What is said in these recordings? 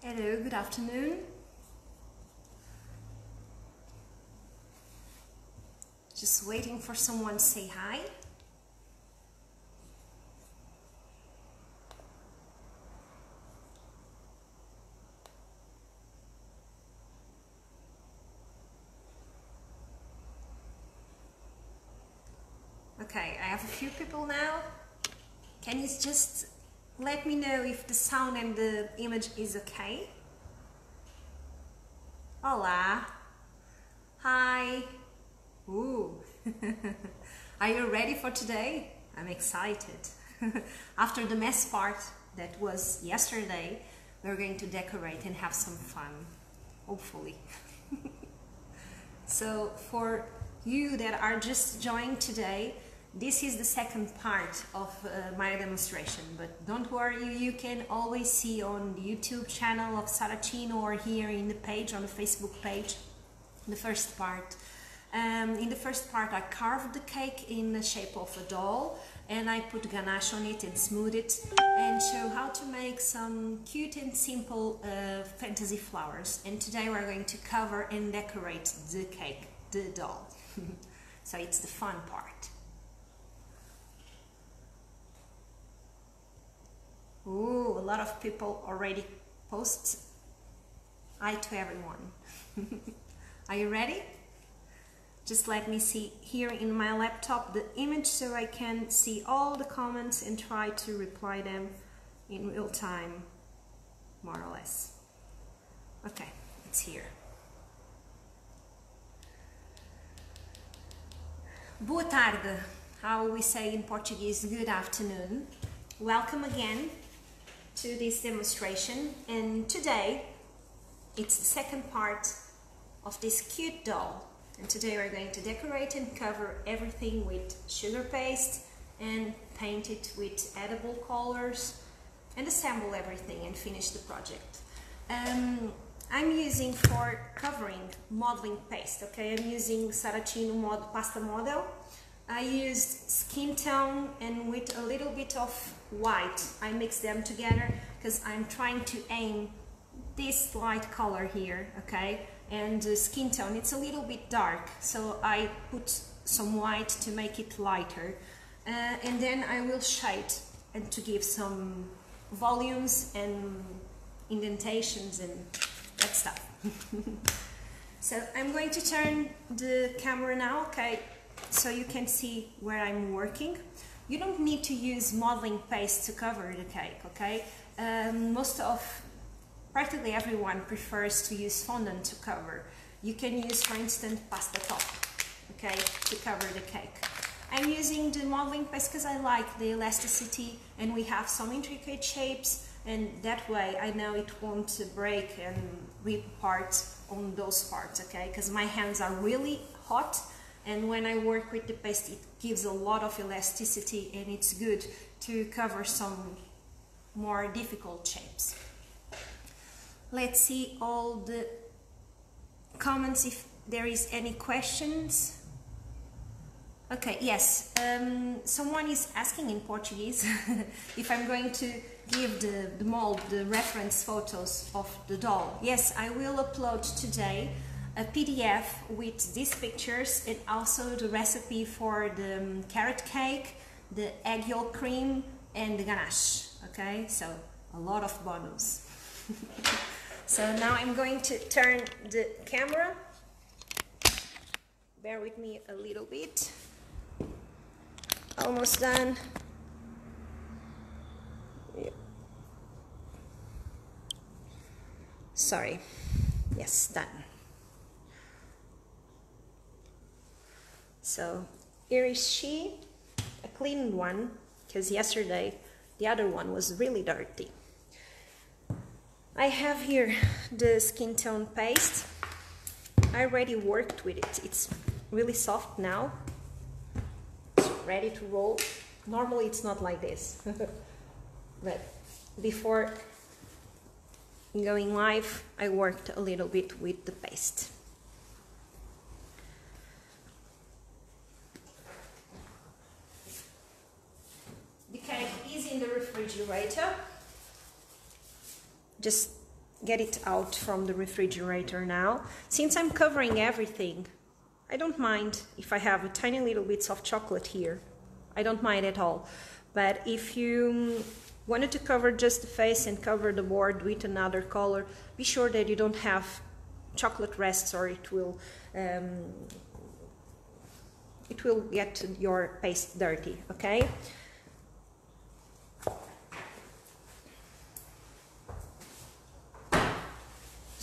Hello, good afternoon. Just waiting for someone to say hi. Okay, I have a few people now. Can you just let me know if the sound and the image is okay? Olá. Hi. Ooh. Are you ready for today? I'm excited. After the mess part that was yesterday, we're going to decorate and have some fun. Hopefully. so for you that are just joining today, this is the second part of uh, my demonstration, but don't worry, you can always see on the YouTube channel of Saracino or here in the page, on the Facebook page, the first part. Um, in the first part I carved the cake in the shape of a doll and I put ganache on it and smooth it and show how to make some cute and simple uh, fantasy flowers and today we're going to cover and decorate the cake, the doll. so it's the fun part. Ooh, a lot of people already post hi to everyone. Are you ready? Just let me see here in my laptop the image so I can see all the comments and try to reply them in real time, more or less. Okay, it's here. Boa tarde, how we say in Portuguese, good afternoon. Welcome again to this demonstration and today it's the second part of this cute doll and today we're going to decorate and cover everything with sugar paste and paint it with edible colors and assemble everything and finish the project. Um, I'm using for covering modeling paste, okay? I'm using Saracino mod pasta model I used skin tone and with a little bit of white. I mix them together because I'm trying to aim this light color here, okay? And the skin tone, it's a little bit dark, so I put some white to make it lighter. Uh, and then I will shade and to give some volumes and indentations and that stuff. so I'm going to turn the camera now, okay? so you can see where I'm working. You don't need to use modeling paste to cover the cake, okay? Um, most of, practically everyone prefers to use fondant to cover. You can use, for instance, pasta top, okay, to cover the cake. I'm using the modeling paste because I like the elasticity and we have some intricate shapes and that way I know it won't break and rip apart on those parts, okay? Because my hands are really hot and when I work with the paste it gives a lot of elasticity and it's good to cover some more difficult shapes. Let's see all the comments if there is any questions. Okay, yes, um, someone is asking in Portuguese if I'm going to give the, the mold, the reference photos of the doll. Yes, I will upload today a PDF with these pictures and also the recipe for the um, carrot cake, the egg yolk cream and the ganache. Okay, so a lot of bonus. so now I'm going to turn the camera. Bear with me a little bit. Almost done. Sorry. Yes, done. So here is she, a clean one, because yesterday the other one was really dirty. I have here the skin tone paste. I already worked with it. It's really soft now. It's ready to roll. Normally it's not like this. but before going live, I worked a little bit with the paste. Refrigerator. Just get it out from the refrigerator now. Since I'm covering everything, I don't mind if I have a tiny little bits of chocolate here. I don't mind at all. But if you wanted to cover just the face and cover the board with another color, be sure that you don't have chocolate rests or it will um, it will get your paste dirty, okay?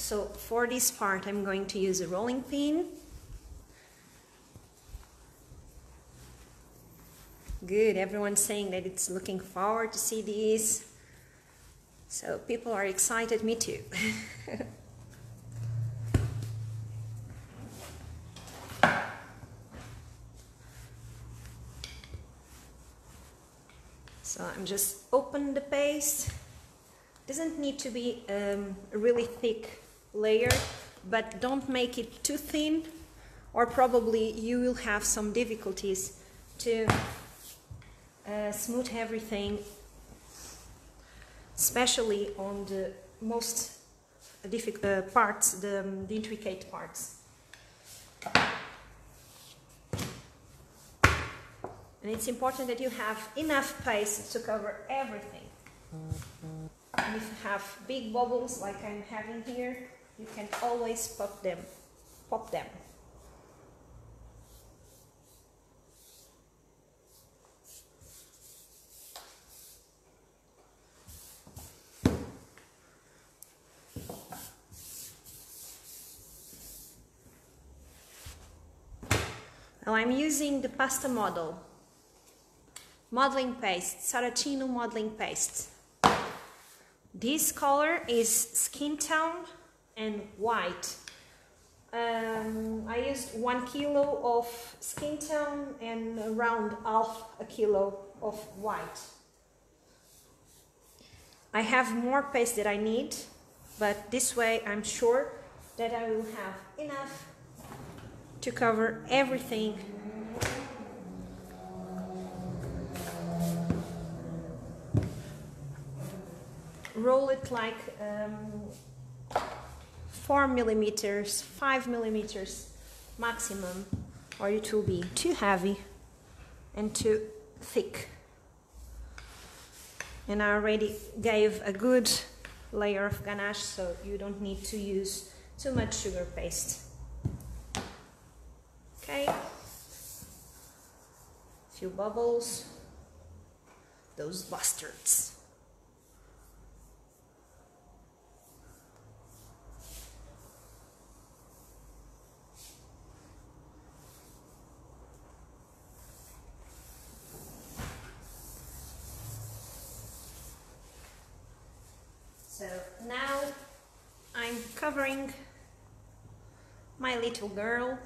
So for this part, I'm going to use a rolling pin. Good, everyone's saying that it's looking forward to see these. So people are excited, me too. so I'm just open the paste. Doesn't need to be um, really thick layer, but don't make it too thin or probably you will have some difficulties to uh, smooth everything, especially on the most difficult uh, parts, the, um, the intricate parts. And it's important that you have enough paste to cover everything. And if you have big bubbles like I'm having here, you can always pop them, pop them. Now I'm using the pasta model, modeling paste, Saracino modeling paste. This color is skin tone and white. Um, I used one kilo of skin tone and around half a kilo of white. I have more paste that I need, but this way I'm sure that I will have enough to cover everything roll it like um, 4 millimeters, 5 millimeters maximum, or it will be too heavy and too thick. And I already gave a good layer of ganache, so you don't need to use too much sugar paste. Okay, a few bubbles, those bastards. So now I'm covering my little girl.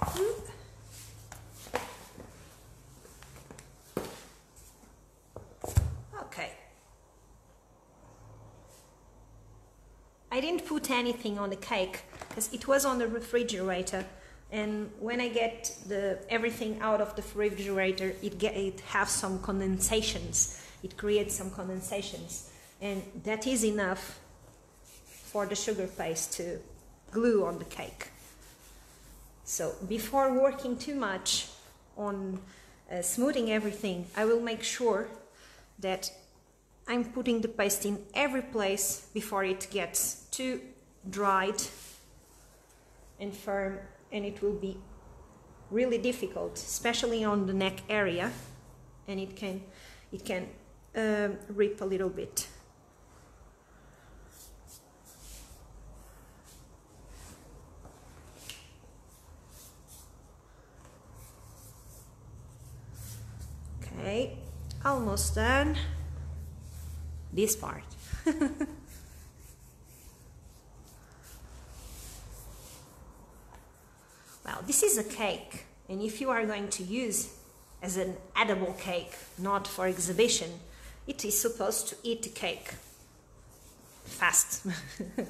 Hmm. Okay. I didn't put anything on the cake because it was on the refrigerator and when I get the everything out of the refrigerator it get it has some condensations it creates some condensations and that is enough for the sugar paste to glue on the cake. So before working too much on uh, smoothing everything, I will make sure that I'm putting the paste in every place before it gets too dried and firm and it will be really difficult, especially on the neck area and it can, it can um, rip a little bit. Okay, almost done. This part. well, this is a cake, and if you are going to use as an edible cake, not for exhibition, it is supposed to eat the cake fast,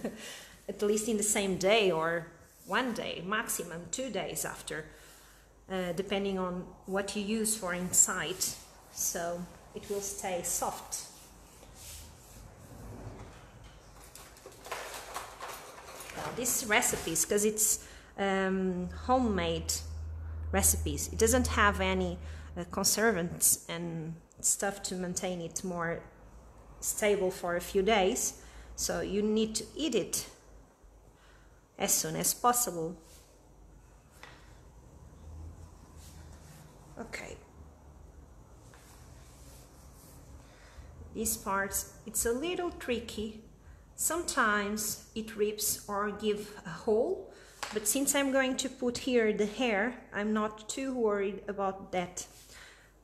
at least in the same day or one day, maximum two days after, uh, depending on what you use for inside so it will stay soft. these recipes because it's um, homemade recipes. It doesn't have any uh, conservants and stuff to maintain it more stable for a few days. So you need to eat it as soon as possible. Okay. These parts, it's a little tricky. Sometimes it rips or give a hole, but since I'm going to put here the hair, I'm not too worried about that.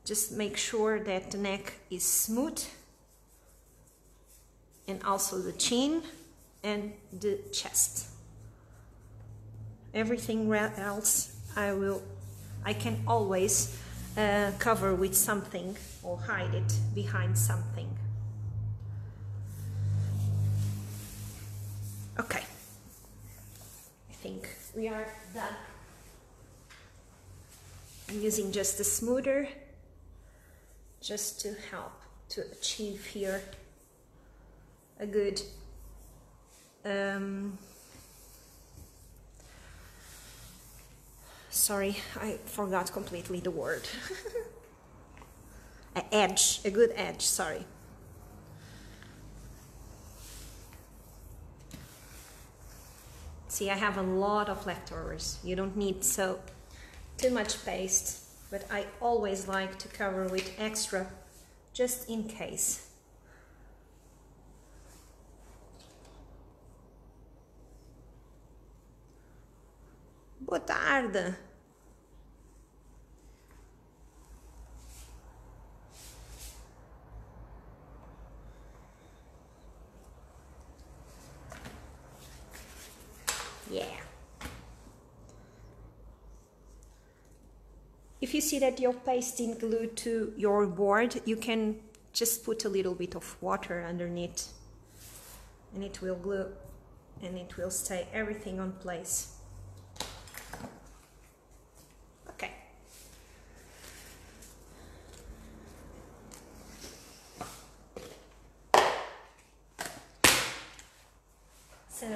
Just make sure that the neck is smooth and also the chin and the chest. Everything else I will, I can always uh, cover with something or hide it behind something. Okay, I think we are done. I'm using just a smoother just to help to achieve here a good um, sorry I forgot completely the word. A edge a good edge sorry see I have a lot of leftovers you don't need so too much paste but I always like to cover with extra just in case Boa tarde. Yeah. If you see that your paste is glued to your board, you can just put a little bit of water underneath and it will glue and it will stay everything on place. Okay. So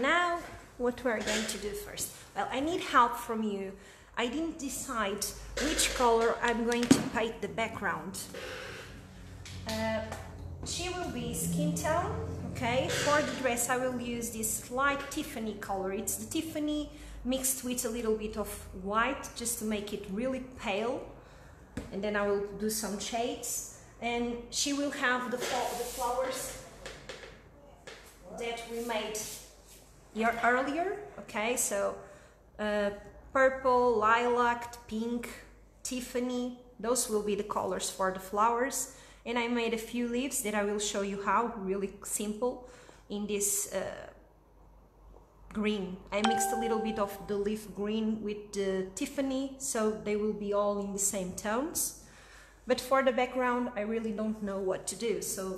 now what we're going to do first? Well, I need help from you. I didn't decide which color I'm going to paint the background. Uh, she will be skin tone, okay? For the dress I will use this light Tiffany color. It's the Tiffany mixed with a little bit of white just to make it really pale. And then I will do some shades. And she will have the, the flowers that we made here earlier. Okay, so uh, purple, lilac, pink, Tiffany, those will be the colors for the flowers. And I made a few leaves that I will show you how, really simple, in this uh, green. I mixed a little bit of the leaf green with the Tiffany, so they will be all in the same tones. But for the background, I really don't know what to do, so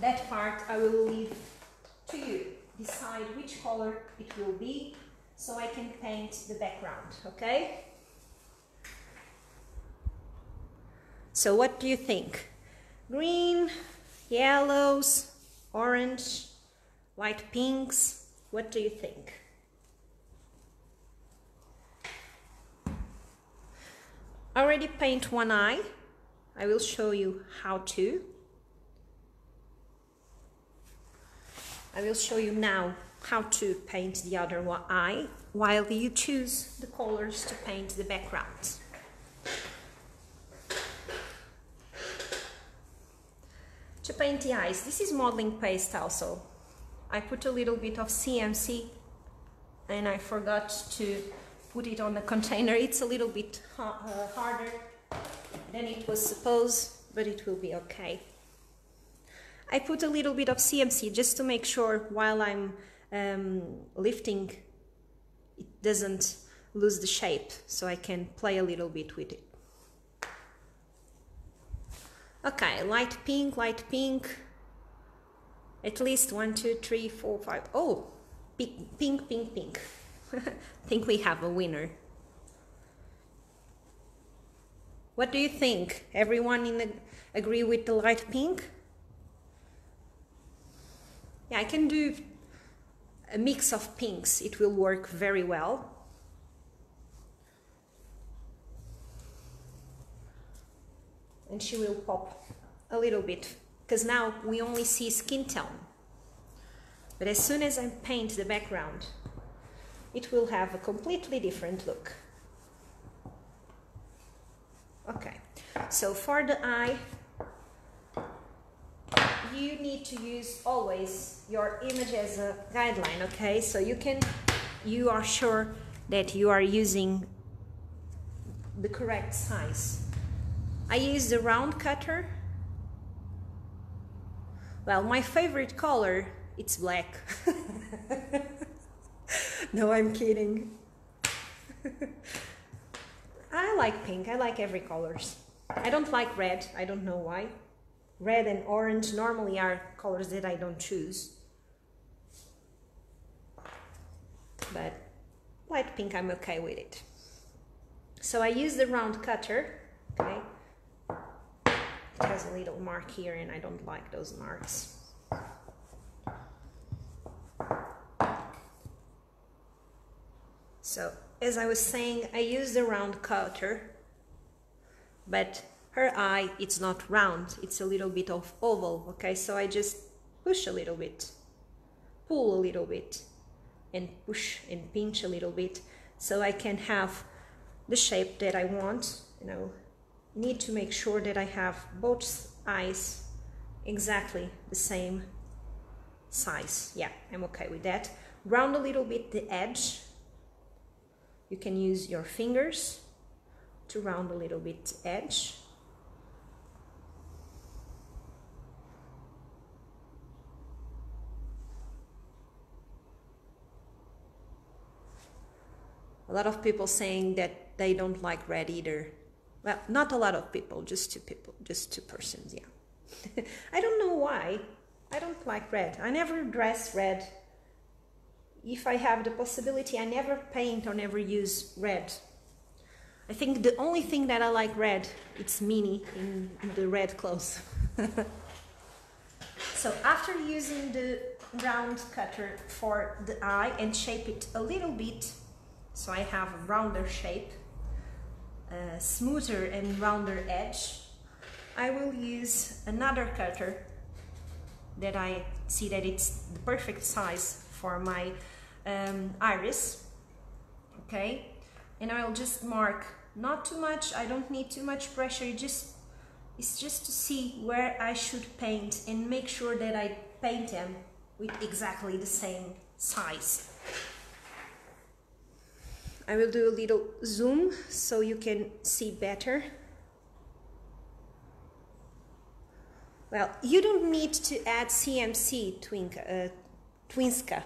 that part I will leave to you. Decide which color it will be so I can paint the background, okay? So what do you think? Green, yellows, orange, light pinks, what do you think? Already paint one eye. I will show you how to. I will show you now how to paint the other eye while you choose the colors to paint the background. To paint the eyes, this is modeling paste also. I put a little bit of CMC and I forgot to put it on the container. It's a little bit uh, harder than it was supposed, but it will be okay. I put a little bit of CMC just to make sure while I'm um, lifting it doesn't lose the shape so I can play a little bit with it. Okay, light pink, light pink. At least one, two, three, four, five. Oh, pink, pink, pink, pink. think we have a winner. What do you think? Everyone in the, agree with the light pink? Yeah, I can do a mix of pinks, it will work very well. And she will pop a little bit because now we only see skin tone. But as soon as I paint the background, it will have a completely different look. Okay, so for the eye, you need to use always your image as a guideline, okay? So you can, you are sure that you are using the correct size. I use the round cutter. Well, my favorite color, it's black. no, I'm kidding. I like pink. I like every colors. I don't like red. I don't know why. Red and orange normally are colors that I don't choose. But light pink, I'm okay with it. So I use the round cutter, okay? It has a little mark here and I don't like those marks. So as I was saying, I use the round cutter, but her eye, it's not round, it's a little bit of oval, okay? So I just push a little bit, pull a little bit, and push and pinch a little bit so I can have the shape that I want, you know, need to make sure that I have both eyes exactly the same size. Yeah, I'm okay with that. Round a little bit the edge you can use your fingers to round a little bit edge. A lot of people saying that they don't like red either. Well, not a lot of people, just two people, just two persons, yeah. I don't know why. I don't like red. I never dress red if I have the possibility, I never paint or never use red. I think the only thing that I like red, it's Minnie in, in the red clothes. so after using the round cutter for the eye and shape it a little bit, so I have a rounder shape, a smoother and rounder edge, I will use another cutter that I see that it's the perfect size for my um, iris okay? And I'll just mark not too much I don't need too much pressure just it's just to see where I should paint and make sure that I paint them with exactly the same size I will do a little zoom so you can see better well you don't need to add CMC twink, uh, Twinska.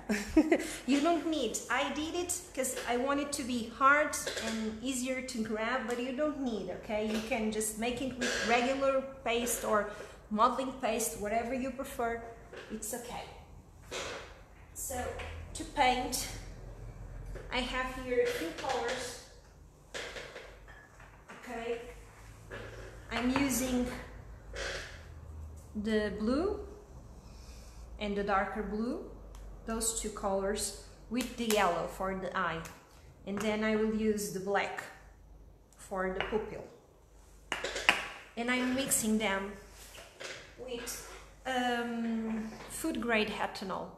you don't need. I did it because I want it to be hard and easier to grab, but you don't need, okay? You can just make it with regular paste or modeling paste, whatever you prefer. It's okay. So, to paint, I have here a few colors. Okay. I'm using the blue and the darker blue those two colors with the yellow for the eye and then I will use the black for the pupil and I'm mixing them with um, food grade ethanol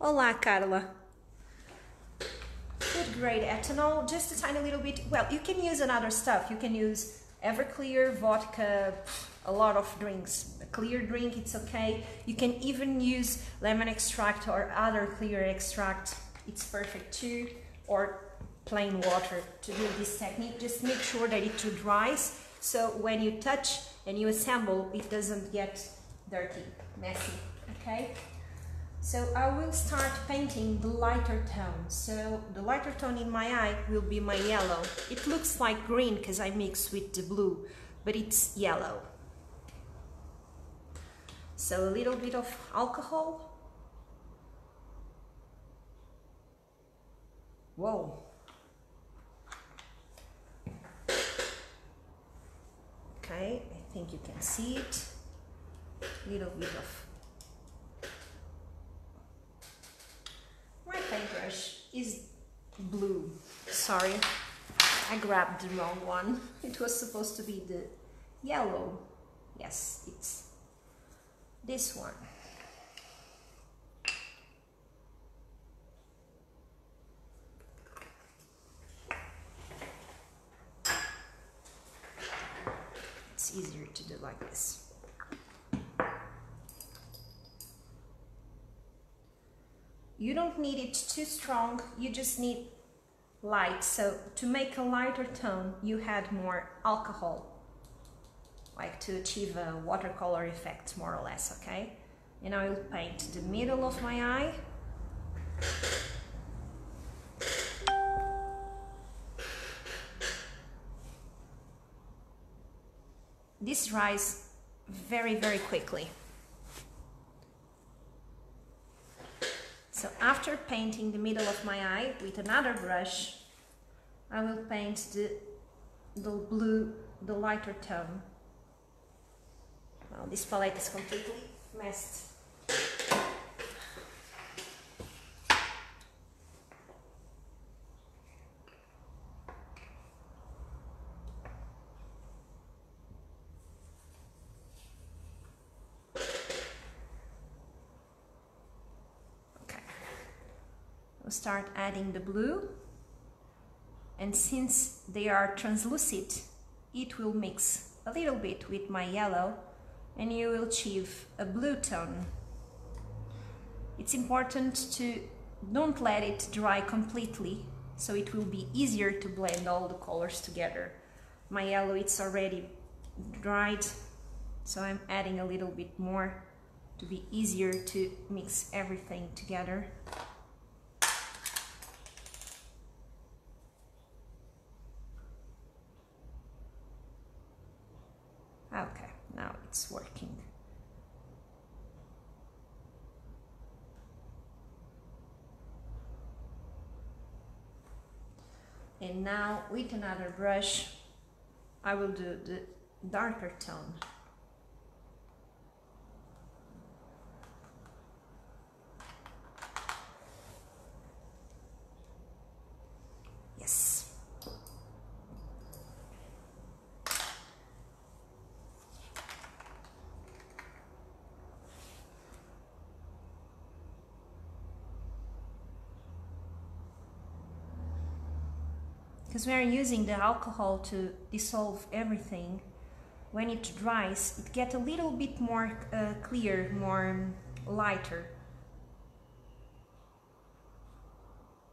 Olá Carla Good grade ethanol just a tiny little bit well you can use another stuff you can use Everclear vodka a lot of drinks A clear drink, it's okay. You can even use lemon extract or other clear extract. It's perfect too. Or plain water to do this technique. Just make sure that it dries so when you touch and you assemble, it doesn't get dirty, messy, okay? So I will start painting the lighter tone. So the lighter tone in my eye will be my yellow. It looks like green because I mix with the blue, but it's yellow. So a little bit of alcohol. Whoa. Okay, I think you can see it. A little bit of my paintbrush is blue. Sorry I grabbed the wrong one. It was supposed to be the yellow. Yes it's this one. It's easier to do like this you don't need it too strong you just need light. So to make a lighter tone you add more alcohol like to achieve a watercolor effect more or less okay? And I will paint the middle of my eye. This dries very very quickly So after painting the middle of my eye with another brush, I will paint the, the blue, the lighter tone. Well, this palette is completely messed. Start adding the blue and since they are translucent it will mix a little bit with my yellow and you will achieve a blue tone. It's important to don't let it dry completely so it will be easier to blend all the colors together. My yellow it's already dried so I'm adding a little bit more to be easier to mix everything together. Okay, now working. And now with another brush, I will do the darker tone. We are using the alcohol to dissolve everything when it dries it gets a little bit more uh, clear more lighter.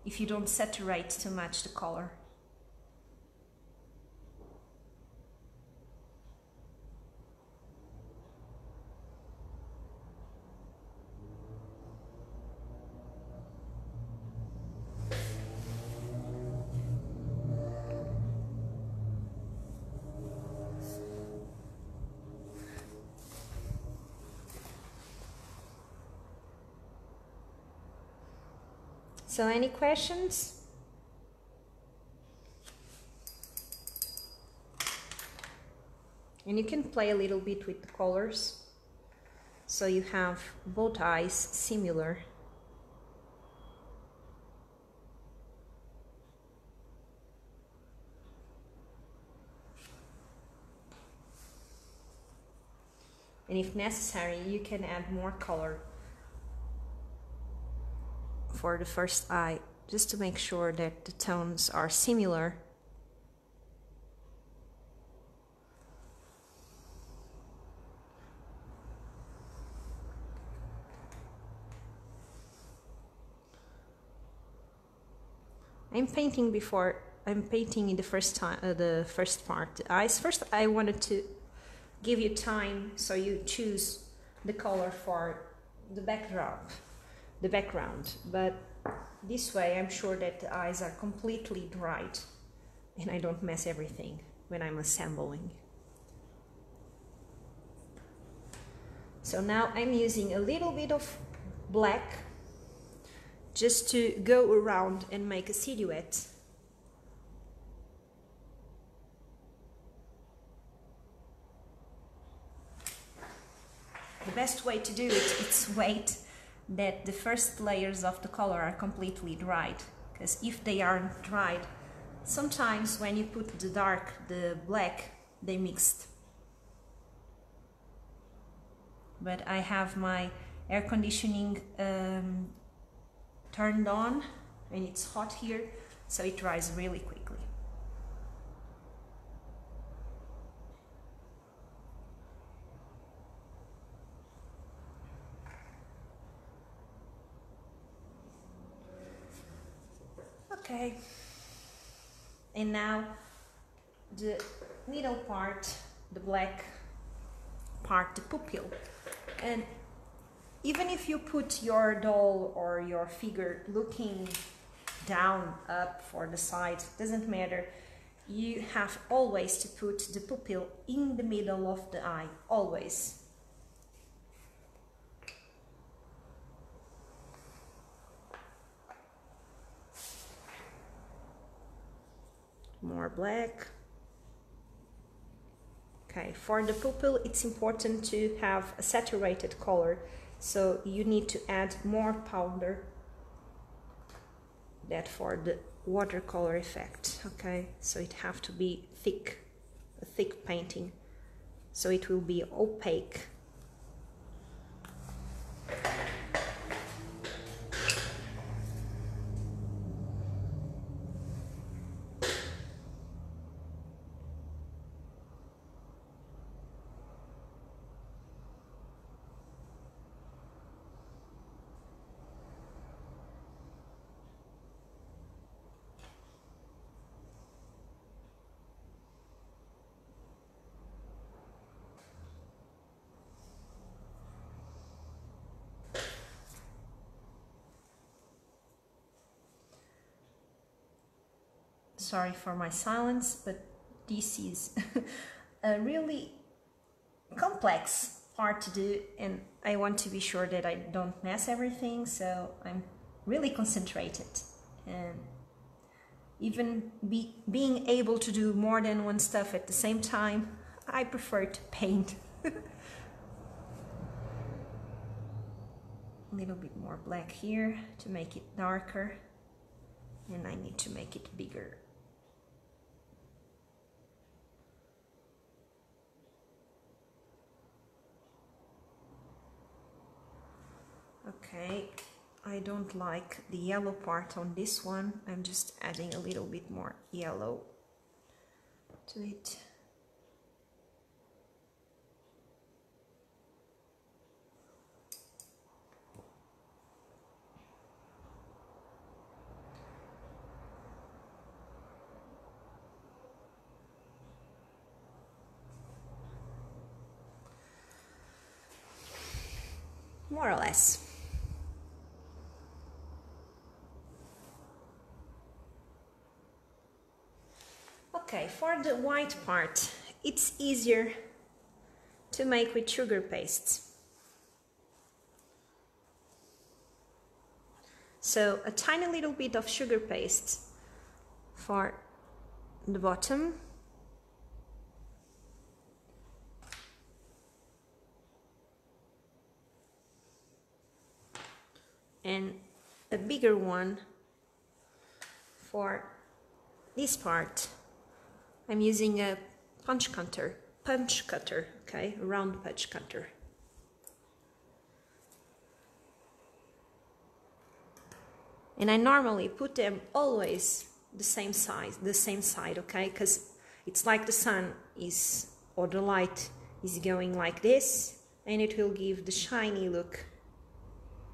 If you don't saturate too much the color So any questions? And you can play a little bit with the colors. So you have both eyes similar. And if necessary, you can add more color for the first eye just to make sure that the tones are similar. I'm painting before I'm painting in the first time uh, the first part. The eyes first I wanted to give you time so you choose the color for the backdrop the background. But this way I'm sure that the eyes are completely dried and I don't mess everything when I'm assembling. So now I'm using a little bit of black just to go around and make a silhouette. The best way to do it is wait that the first layers of the color are completely dried. Because if they aren't dried sometimes when you put the dark the black they mixed. But I have my air conditioning um, turned on and it's hot here so it dries really quickly okay. And now the middle part the black part the pupil. And even if you put your doll or your figure looking down up for the side doesn't matter. You have always to put the pupil in the middle of the eye always more black. Okay for the pupil it's important to have a saturated color so you need to add more powder. That for the watercolor effect okay? So it have to be thick a thick painting. So it will be opaque sorry for my silence, but this is a really complex part to do and I want to be sure that I don't mess everything so I'm really concentrated. And even be, being able to do more than one stuff at the same time I prefer to paint. A little bit more black here to make it darker and I need to make it bigger okay? I don't like the yellow part on this one. I'm just adding a little bit more yellow to it. More or less Okay, for the white part, it's easier to make with sugar paste. So a tiny little bit of sugar paste for the bottom. And a bigger one for this part. I'm using a punch cutter, punch cutter, okay, a round punch cutter. And I normally put them always the same size, the same side, okay, because it's like the sun is, or the light is going like this, and it will give the shiny look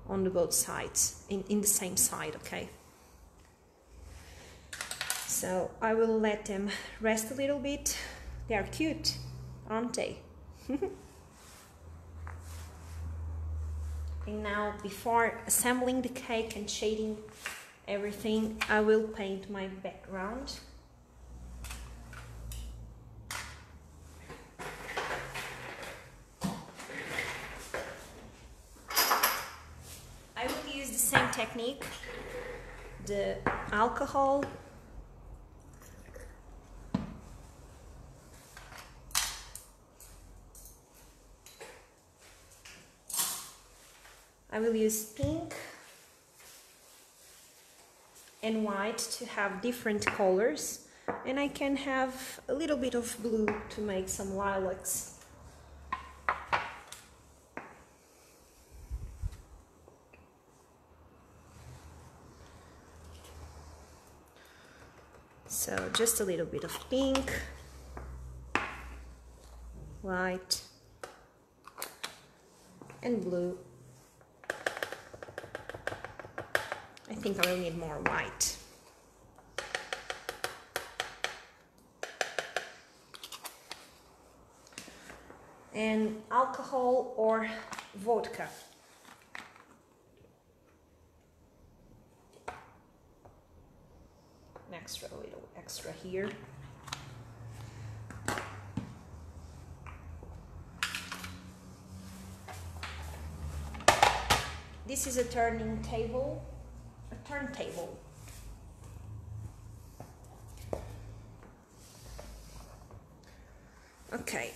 on the both sides, in, in the same side, okay. So I will let them rest a little bit. They are cute, aren't they? and now before assembling the cake and shading everything, I will paint my background. I will use the same technique, the alcohol I will use pink and white to have different colors and I can have a little bit of blue to make some lilacs. So just a little bit of pink, white and blue. Think I will need more white. And alcohol or vodka. An extra little extra here. This is a turning table, a turntable. Okay.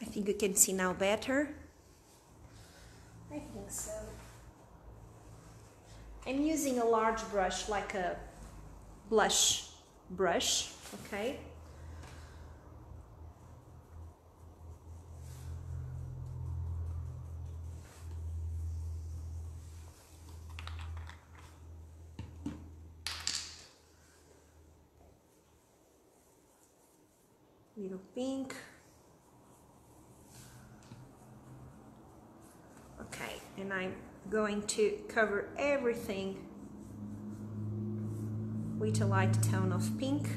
I think you can see now better. I think so. I'm using a large brush like a blush brush, okay? Little pink. Okay, and I'm going to cover everything with a light tone of pink.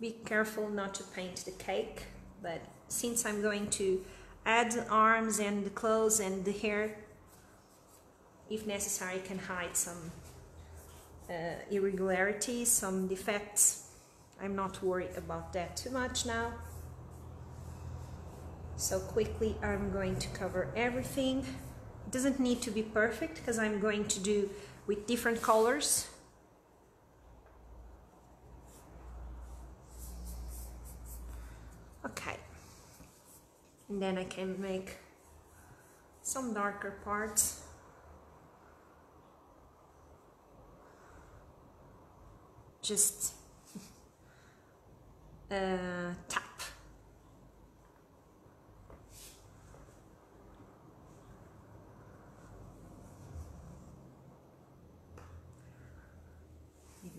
Be careful not to paint the cake, but since I'm going to add the arms and the clothes and the hair, if necessary, can hide some Uh, irregularities, some defects. I'm not worried about that too much now. So quickly I'm going to cover everything. It doesn't need to be perfect because I'm going to do with different colors. Okay. And then I can make some darker parts. Just uh, tap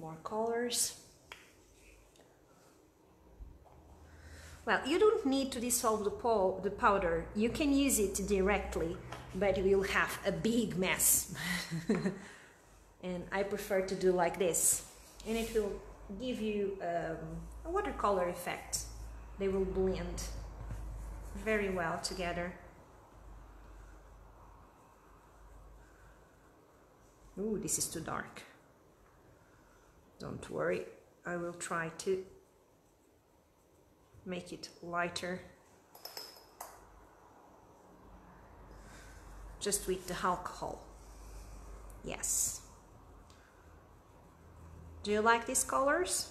more colors. Well, you don't need to dissolve the, the powder. You can use it directly, but you will have a big mess. and I prefer to do like this. And it will give you um, a watercolor effect. They will blend very well together. Ooh, this is too dark. Don't worry, I will try to make it lighter just with the alcohol. Yes. Do you like these colors?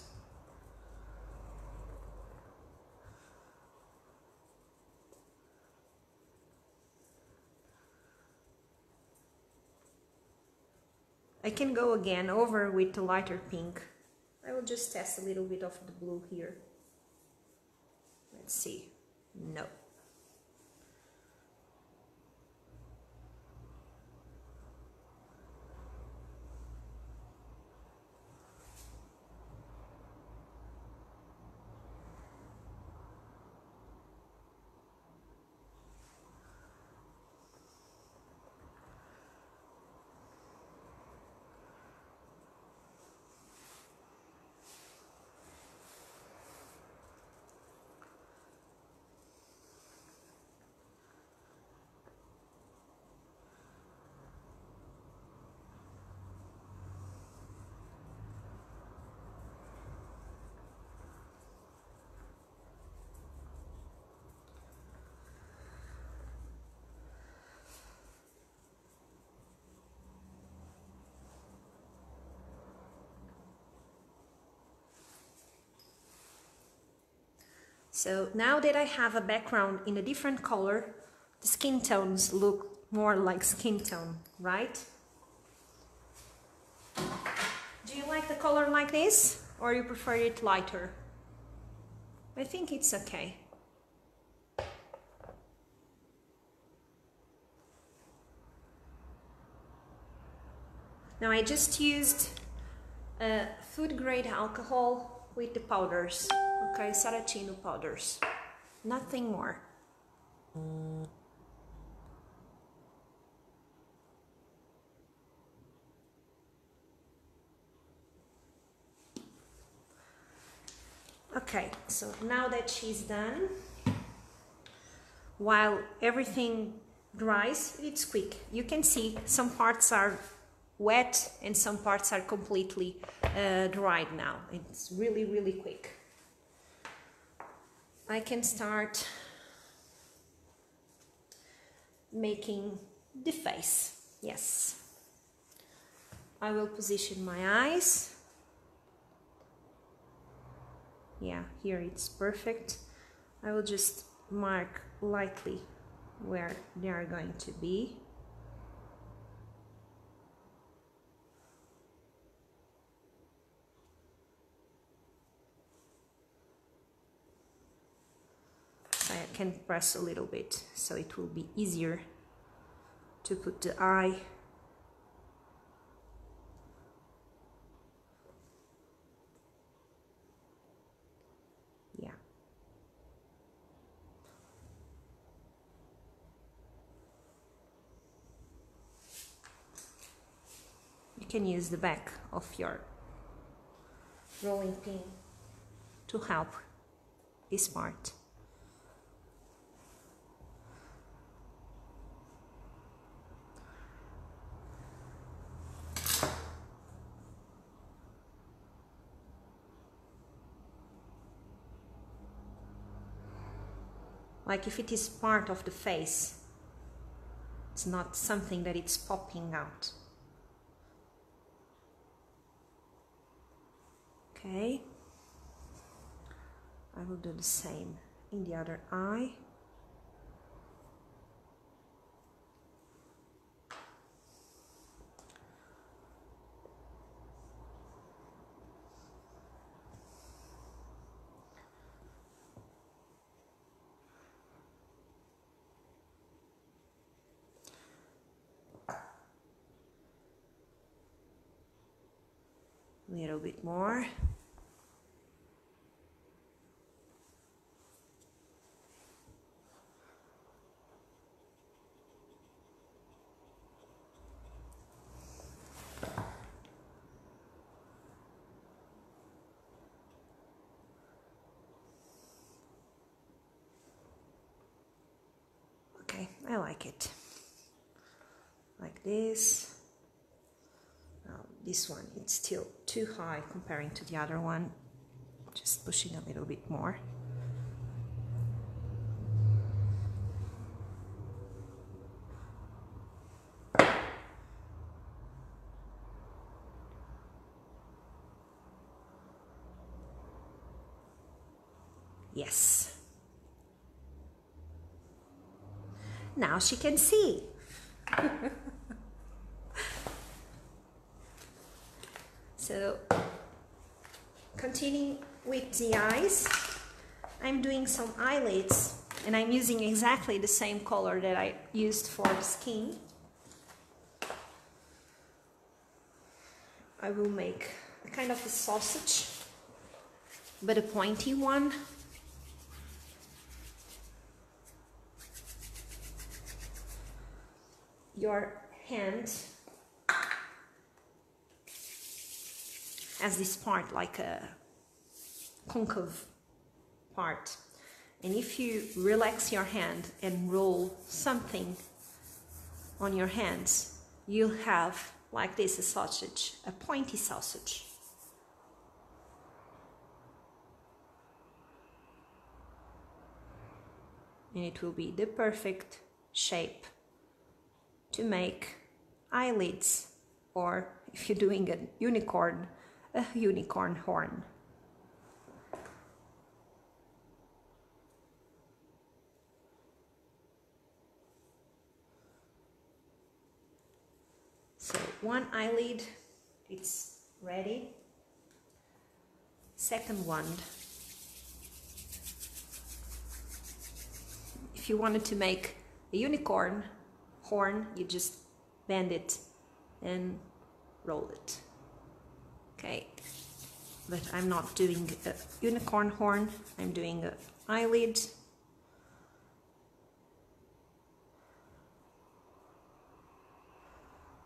I can go again over with the lighter pink. I will just test a little bit of the blue here. Let's see. No. So now that I have a background in a different color, the skin tones look more like skin tone, right? Do you like the color like this or you prefer it lighter? I think it's okay. Now I just used uh, food grade alcohol with the powders, okay, Saracino powders, nothing more. Okay, so now that she's done, while everything dries, it's quick. You can see some parts are wet and some parts are completely uh, dried now. It's really, really quick. I can start making the face. Yes. I will position my eyes yeah here it's perfect I will just mark lightly where they are going to be I can press a little bit so it will be easier to put the eye yeah you can use the back of your rolling pin to help this part. Like if it is part of the face, it's not something that it's popping out. okay I will do the same in the other eye a little bit more. Okay, I like it. Like this this one it's still too high comparing to the other one just pushing a little bit more Yes. Now she can see. so, continuing with the eyes, I'm doing some eyelids and I'm using exactly the same color that I used for the skin. I will make a kind of a sausage, but a pointy one your hand has this part like a concave part. And if you relax your hand and roll something on your hands you'll have like this a sausage a pointy sausage. And it will be the perfect shape to make eyelids or if you're doing a unicorn, a unicorn horn. So one eyelid, it's ready. Second wand. If you wanted to make a unicorn horn, you just bend it and roll it okay. But I'm not doing a unicorn horn. I'm doing an eyelid.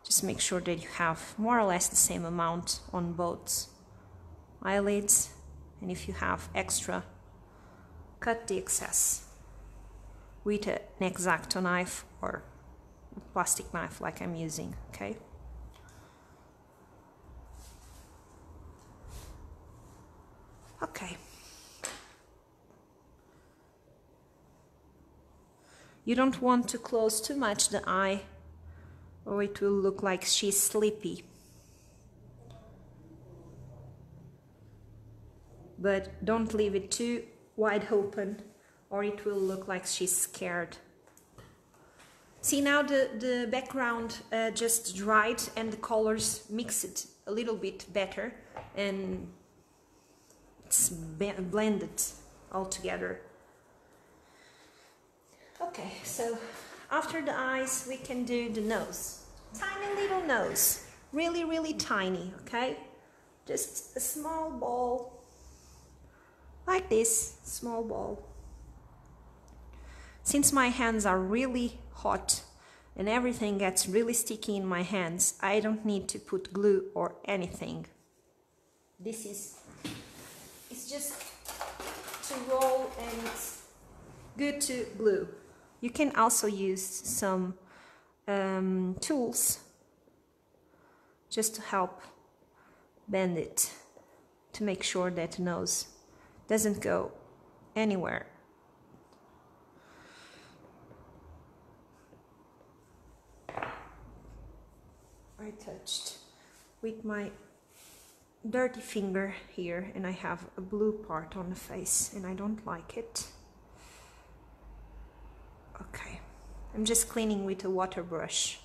Just make sure that you have more or less the same amount on both eyelids. And if you have extra cut the excess with an X-Acto knife or plastic knife like I'm using okay you don't want to close too much the eye or it will look like she's sleepy. But don't leave it too wide open or it will look like she's scared. See now the, the background uh, just dried and the colors mix it a little bit better and it's blended all together. Okay, so after the eyes, we can do the nose. Tiny little nose. Really, really tiny, okay? Just a small ball. Like this, small ball. Since my hands are really hot and everything gets really sticky in my hands, I don't need to put glue or anything. This is, it's just to roll and good to glue. You can also use some um, tools just to help bend it to make sure that the nose doesn't go anywhere. I touched with my dirty finger here and I have a blue part on the face and I don't like it. Okay, I'm just cleaning with a water brush.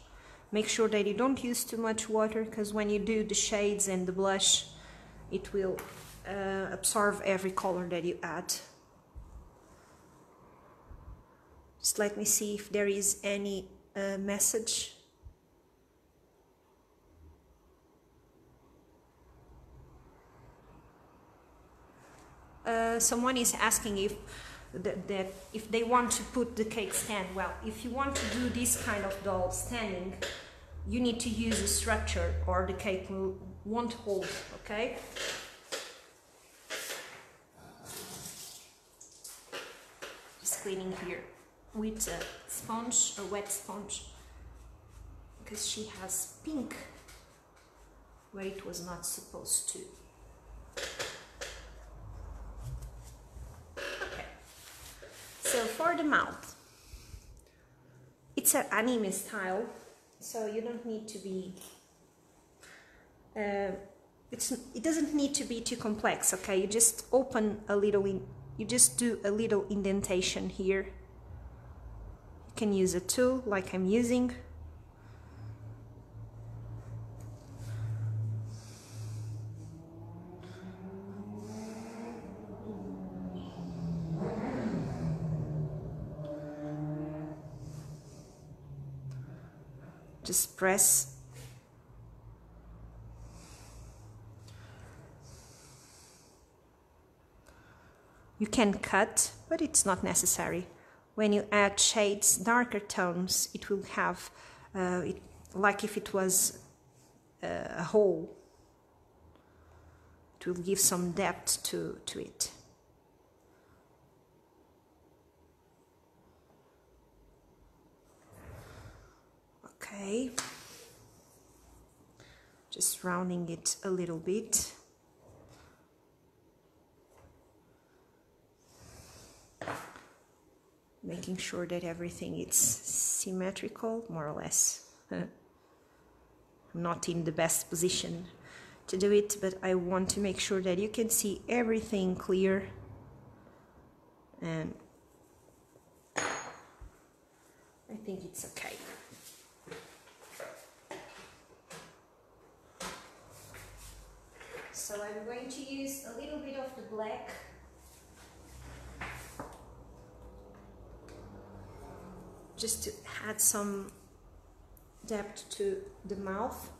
Make sure that you don't use too much water because when you do the shades and the blush, it will uh, absorb every color that you add. Just let me see if there is any uh, message. Uh, someone is asking if that, that if they want to put the cake stand, well, if you want to do this kind of doll standing, you need to use a structure or the cake will, won't hold, okay? Just cleaning here with a sponge, a wet sponge, because she has pink where it was not supposed to. For the mouth, it's an anime style, so you don't need to be. Uh, it's it doesn't need to be too complex. Okay, you just open a little in. You just do a little indentation here. You can use a tool like I'm using. Just press. You can cut but it's not necessary. When you add shades darker tones it will have uh, it, like if it was uh, a hole. It will give some depth to, to it okay. Just rounding it a little bit. Making sure that everything is symmetrical more or less. I'm not in the best position to do it but I want to make sure that you can see everything clear. And I think it's okay to use a little bit of the black just to add some depth to the mouth.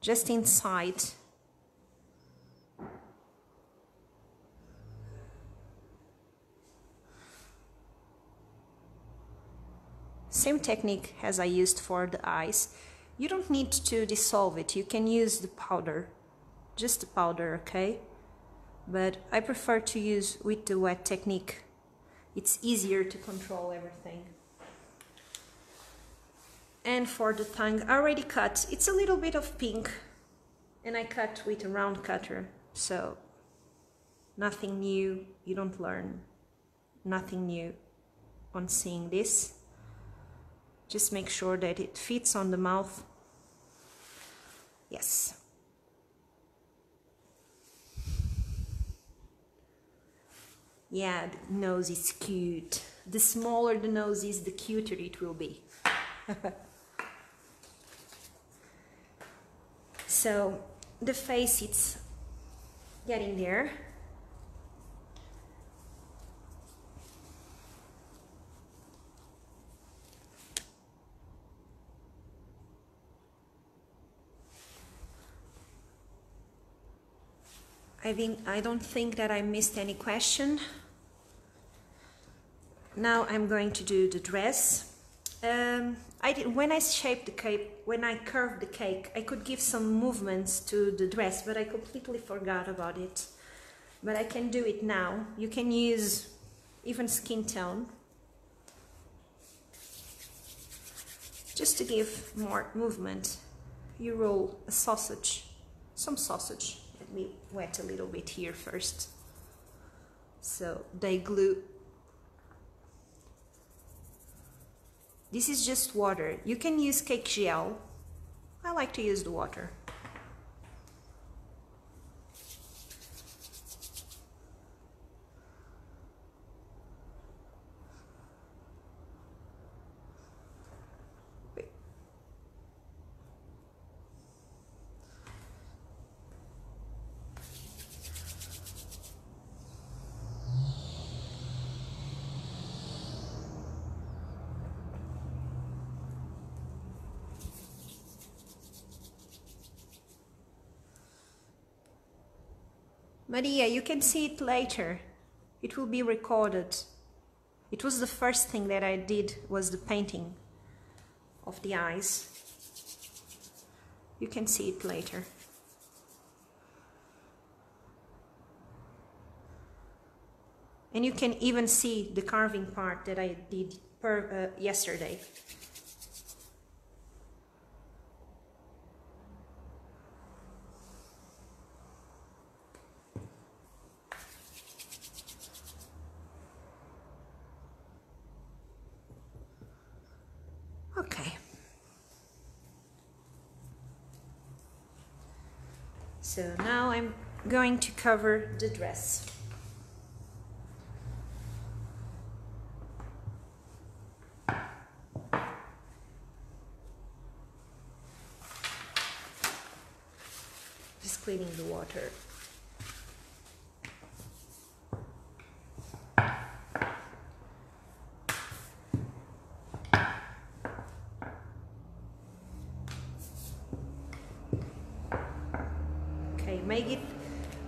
Just inside. Same technique as I used for the eyes. You don't need to dissolve it. You can use the powder, just the powder, okay? But I prefer to use with the wet technique. It's easier to control everything. And for the tongue, I already cut. It's a little bit of pink and I cut with a round cutter. So nothing new, you don't learn nothing new on seeing this. Just make sure that it fits on the mouth. Yes. Yeah, the nose is cute. The smaller the nose is, the cuter it will be. so the face, it's getting there. I think I don't think that I missed any question. Now I'm going to do the dress. Um, I did, when I shaped the cake, when I curved the cake, I could give some movements to the dress, but I completely forgot about it. But I can do it now. You can use even skin tone. Just to give more movement, you roll a sausage, some sausage let me wet a little bit here first. So they glue. This is just water. You can use cake gel. I like to use the water. Maria, you can see it later. It will be recorded. It was the first thing that I did was the painting of the eyes. You can see it later. And you can even see the carving part that I did per, uh, yesterday. Okay. So now I'm going to cover the dress. Just cleaning the water. Okay, make it,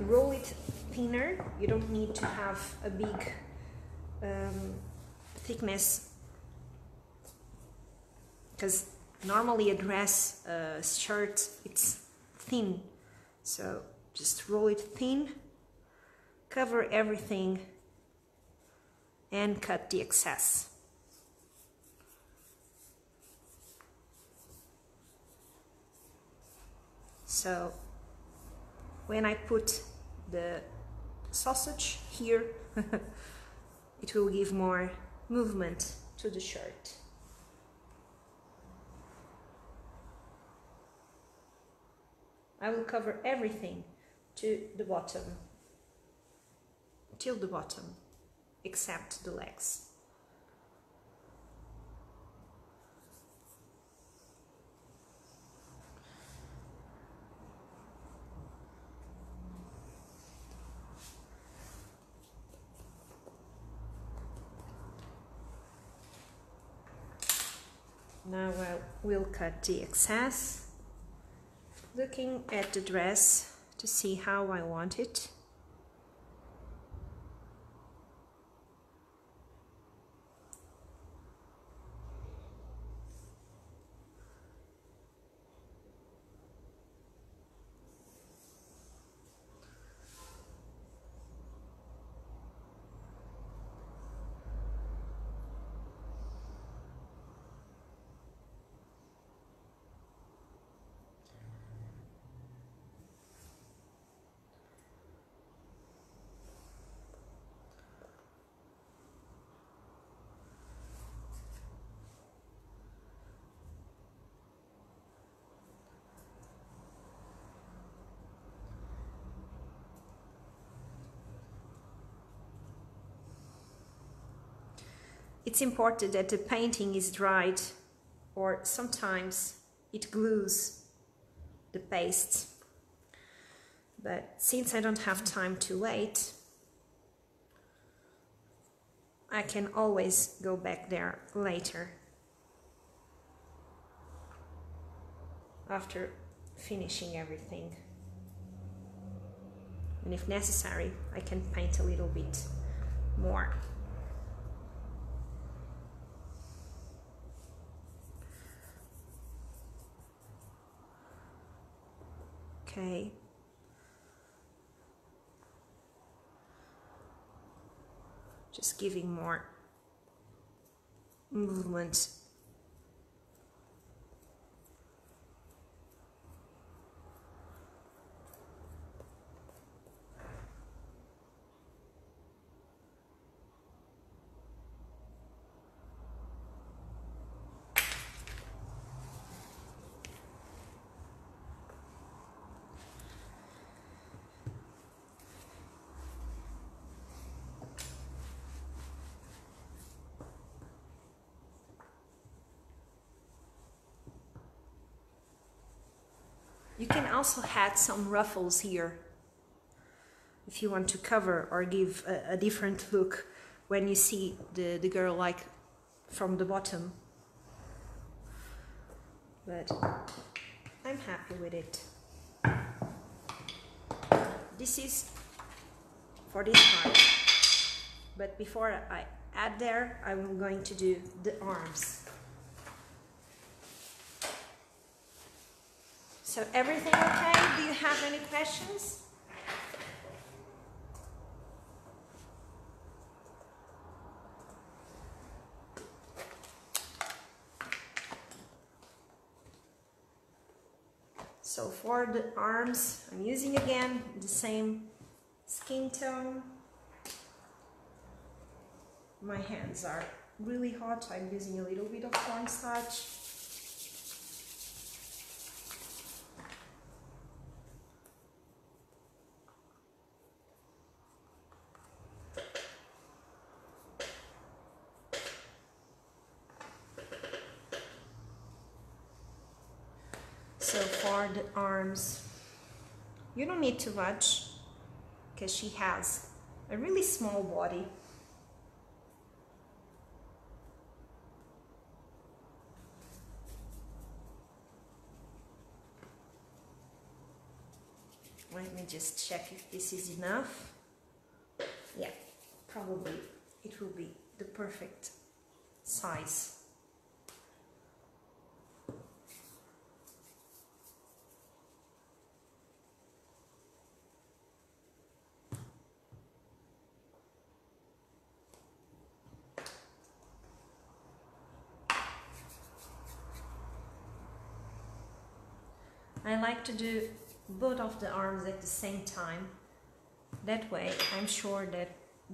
roll it thinner. You don't need to have a big um, thickness because normally a dress, a shirt, it's thin. So just roll it thin, cover everything and cut the excess. So when I put the sausage here, it will give more movement to the shirt. I will cover everything to the bottom, till the bottom, except the legs. Now I will cut the excess. Looking at the dress to see how I want it. It's important that the painting is dried or sometimes it glues the paste. But since I don't have time to wait, I can always go back there later after finishing everything. And if necessary, I can paint a little bit more. Okay. Just giving more movement You can also add some ruffles here if you want to cover or give a, a different look when you see the, the girl like from the bottom. But I'm happy with it. This is for this part. But before I add there, I'm going to do the arms. So everything okay? Do you have any questions? So for the arms, I'm using again the same skin tone. My hands are really hot. I'm using a little bit of cornstarch. So for the arms, you don't need too much because she has a really small body. Let me just check if this is enough. Yeah, probably it will be the perfect size. Like to do both of the arms at the same time. That way I'm sure that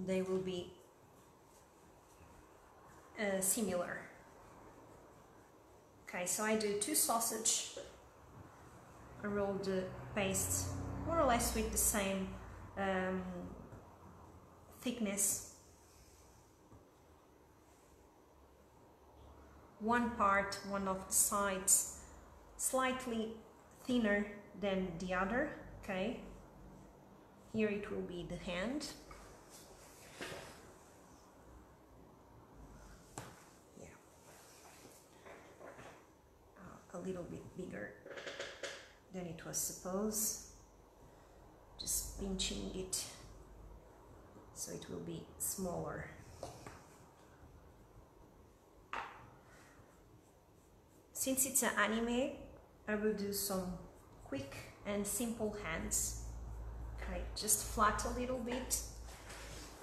they will be uh, similar. Okay, so I do two sausage. I roll the paste more or less with the same um, thickness. One part, one of the sides, slightly thinner than the other okay here it will be the hand yeah uh, A little bit bigger than it was supposed. Just pinching it so it will be smaller. Since it's an anime, I will do some quick and simple hands. Okay, just flat a little bit.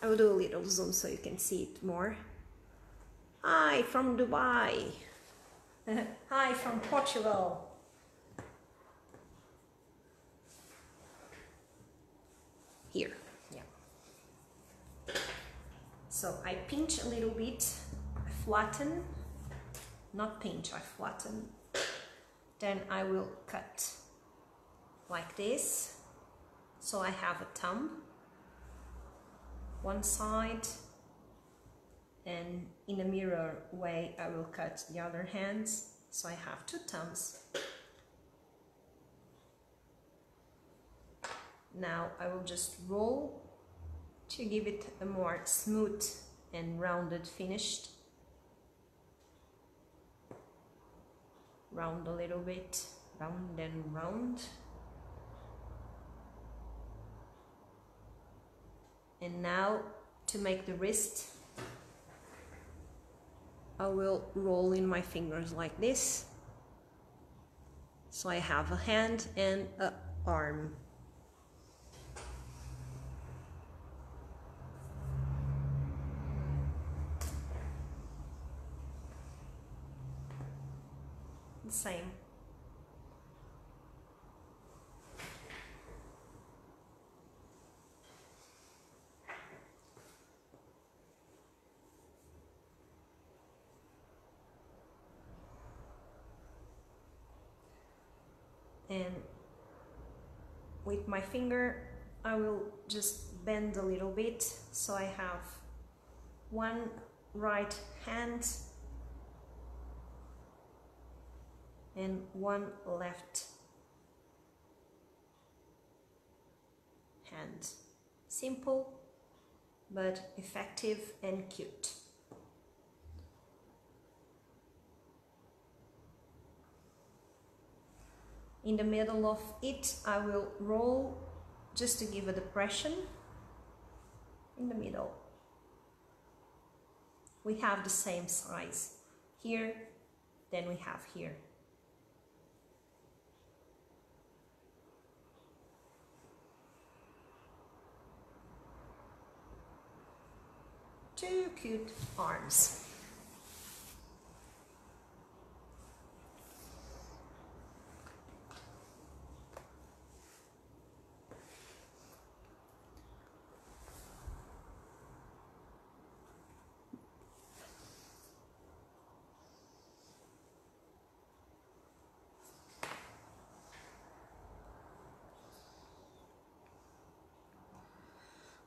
I will do a little zoom so you can see it more. Hi from Dubai. Hi from Portugal. Here, yeah. So I pinch a little bit, I flatten, not pinch, I flatten. Then I will cut like this. So I have a thumb, one side, and in a mirror way I will cut the other hands. So I have two thumbs. Now I will just roll to give it a more smooth and rounded finished round a little bit round and round and now to make the wrist I will roll in my fingers like this. So I have a hand and a arm. Same. and with my finger I will just bend a little bit so I have one right hand and one left hand. Simple but effective and cute. in the middle of it I will roll just to give a depression in the middle we have the same size here than we have here two cute arms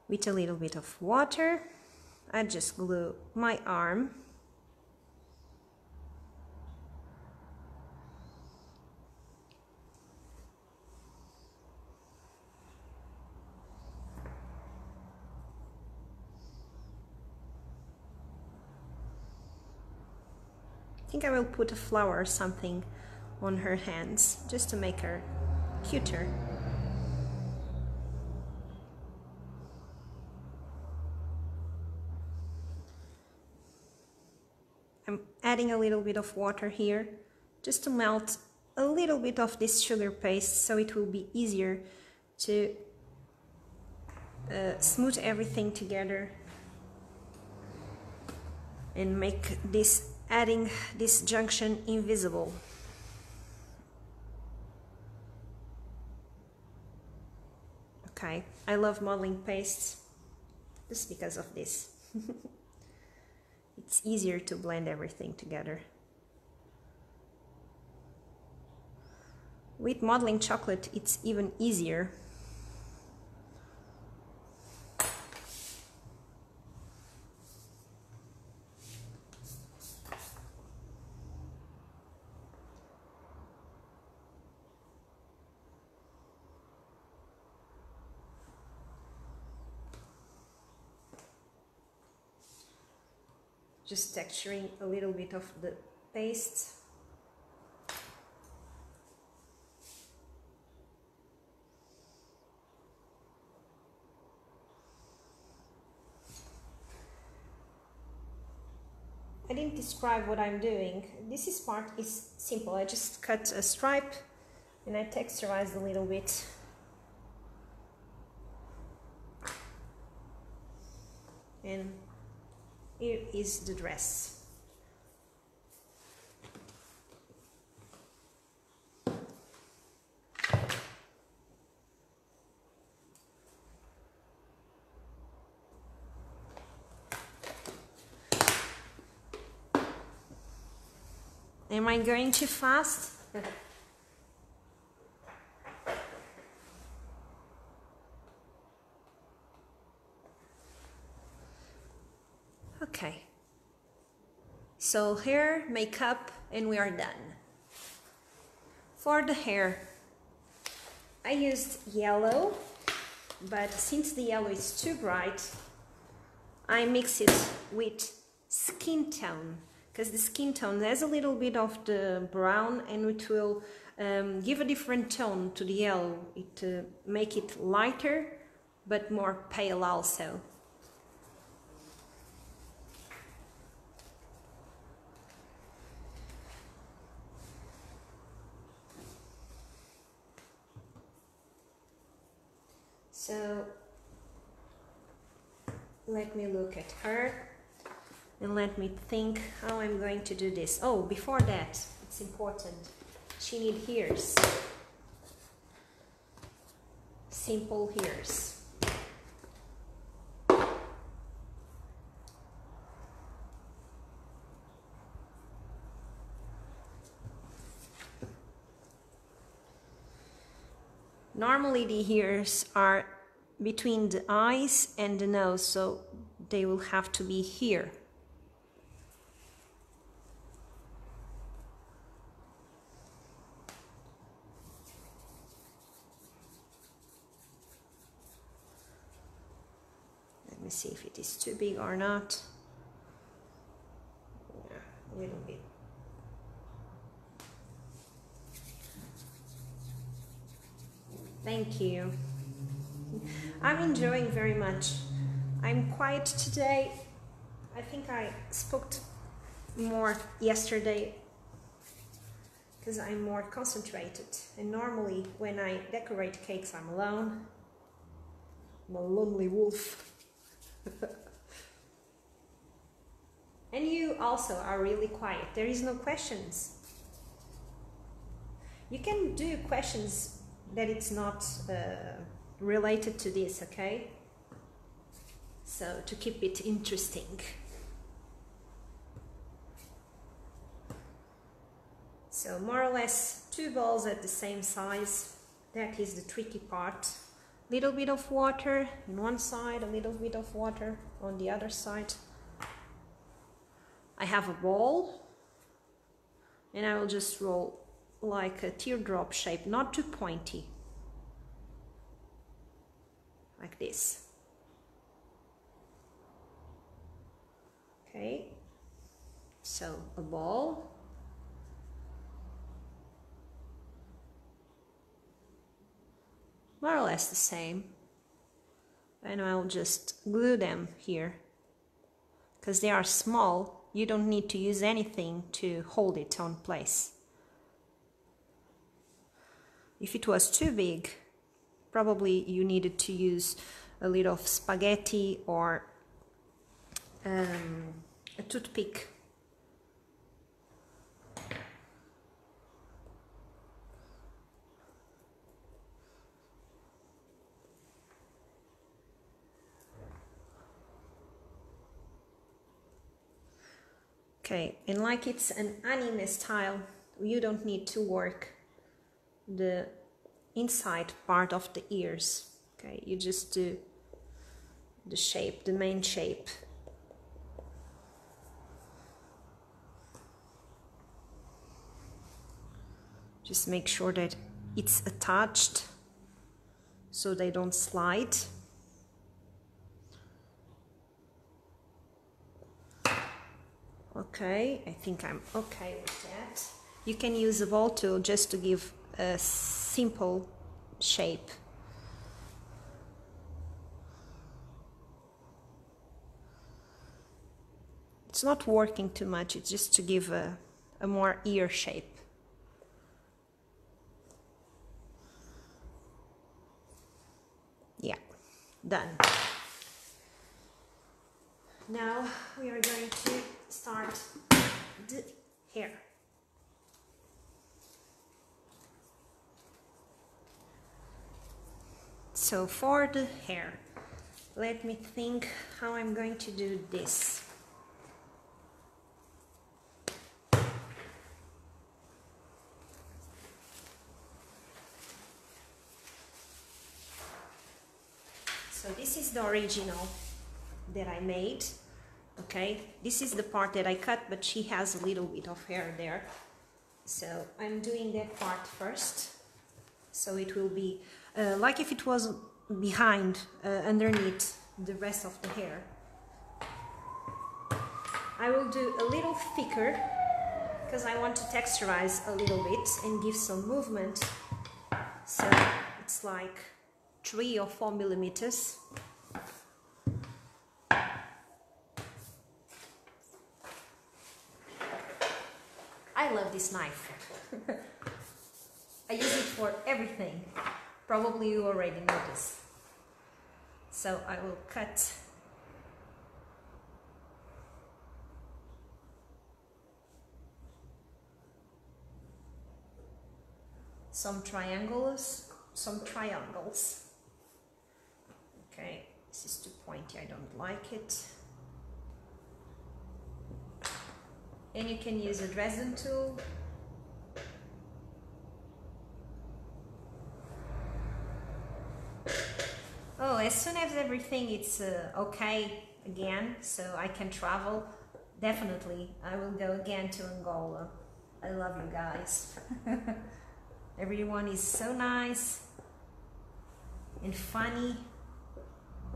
with a little bit of water. I just glue my arm I think I will put a flower or something on her hands just to make her cuter. I'm adding a little bit of water here just to melt a little bit of this sugar paste so it will be easier to uh, smooth everything together and make this adding this junction invisible. Okay, I love modeling pastes just because of this. it's easier to blend everything together. With modeling chocolate, it's even easier. a little bit of the paste I didn't describe what I'm doing. This is part is simple. I just cut a stripe and I texturized a little bit. And here is the dress. Am I going too fast? okay. So hair, makeup, and we are done. For the hair, I used yellow, but since the yellow is too bright, I mix it with skin tone because the skin tone has a little bit of the brown and it will um, give a different tone to the yellow it uh, make it lighter but more pale also so let me look at her and let me think how I'm going to do this. Oh, before that, it's important. She need ears. Simple ears. Normally the ears are between the eyes and the nose, so they will have to be here. Let me see if it is too big or not. Yeah, a little bit. Thank you. I'm enjoying very much. I'm quiet today. I think I spoke more yesterday because I'm more concentrated. And normally, when I decorate cakes, I'm alone. I'm a lonely wolf. and you also are really quiet. There is no questions. You can do questions that it's not uh, related to this, okay? So to keep it interesting. So more or less two balls at the same size. That is the tricky part little bit of water on one side, a little bit of water on the other side. I have a ball and I will just roll like a teardrop shape, not too pointy, like this. Okay, so a ball. More or less the same. And I'll just glue them here. Because they are small you don't need to use anything to hold it on place. If it was too big probably you needed to use a little of spaghetti or um, a toothpick. Okay, and like it's an anime style, you don't need to work the inside part of the ears. Okay, you just do the shape, the main shape. Just make sure that it's attached so they don't slide. Okay, I think I'm okay with that. You can use a ball tool just to give a simple shape. It's not working too much, it's just to give a, a more ear shape. Yeah, done. Now we are going to start the hair. So for the hair, let me think how I'm going to do this. So this is the original that I made. Okay, this is the part that I cut, but she has a little bit of hair there. So I'm doing that part first. So it will be uh, like if it was behind, uh, underneath the rest of the hair. I will do a little thicker because I want to texturize a little bit and give some movement. So it's like three or four millimeters. I love this knife. I use it for everything. Probably you already noticed. So I will cut some triangles, some triangles. Okay, this is too pointy, I don't like it. And you can use a Dresden tool. Oh, as soon as everything it's uh, okay again, so I can travel, definitely I will go again to Angola. I love you guys. Everyone is so nice and funny.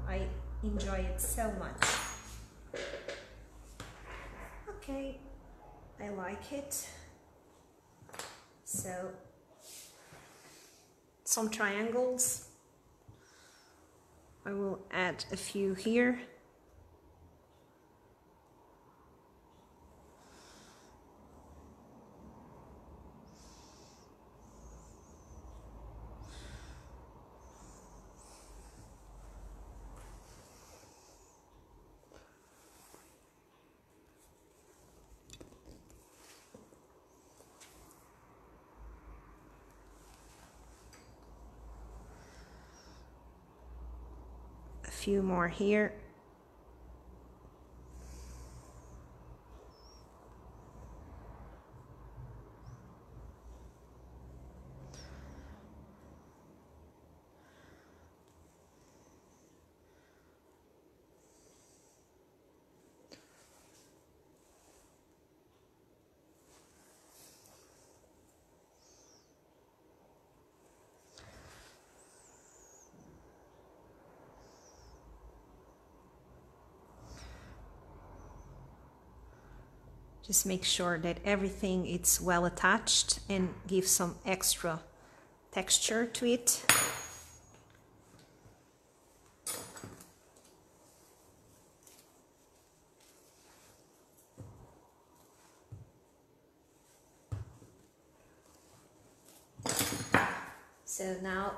I enjoy it so much. Okay, I like it. So, some triangles. I will add a few here. Few more here. Just make sure that everything is well attached and give some extra texture to it. So now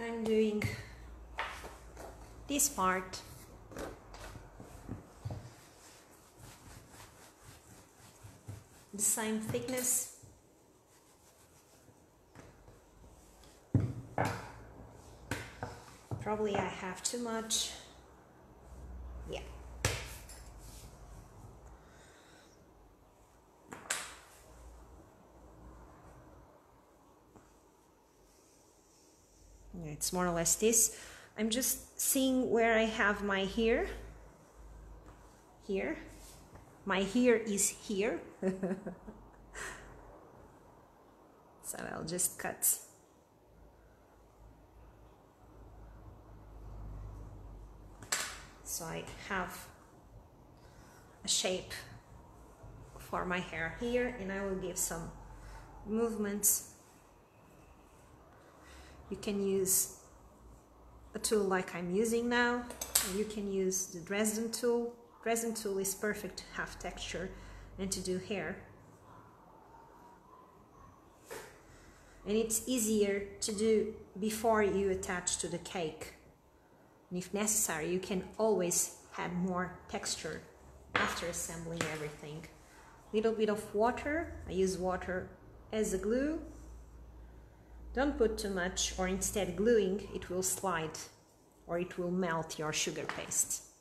I'm doing this part the same thickness. Probably I have too much. Yeah. It's more or less this. I'm just seeing where I have my hair. Here my hair is here. So I'll just cut. So I have a shape for my hair here and I will give some movements. You can use a tool like I'm using now. You can use the Dresden tool Dresden tool is perfect to have texture and to do hair. And it's easier to do before you attach to the cake. And if necessary, you can always add more texture after assembling everything. Little bit of water, I use water as a glue. Don't put too much or instead gluing, it will slide or it will melt your sugar paste.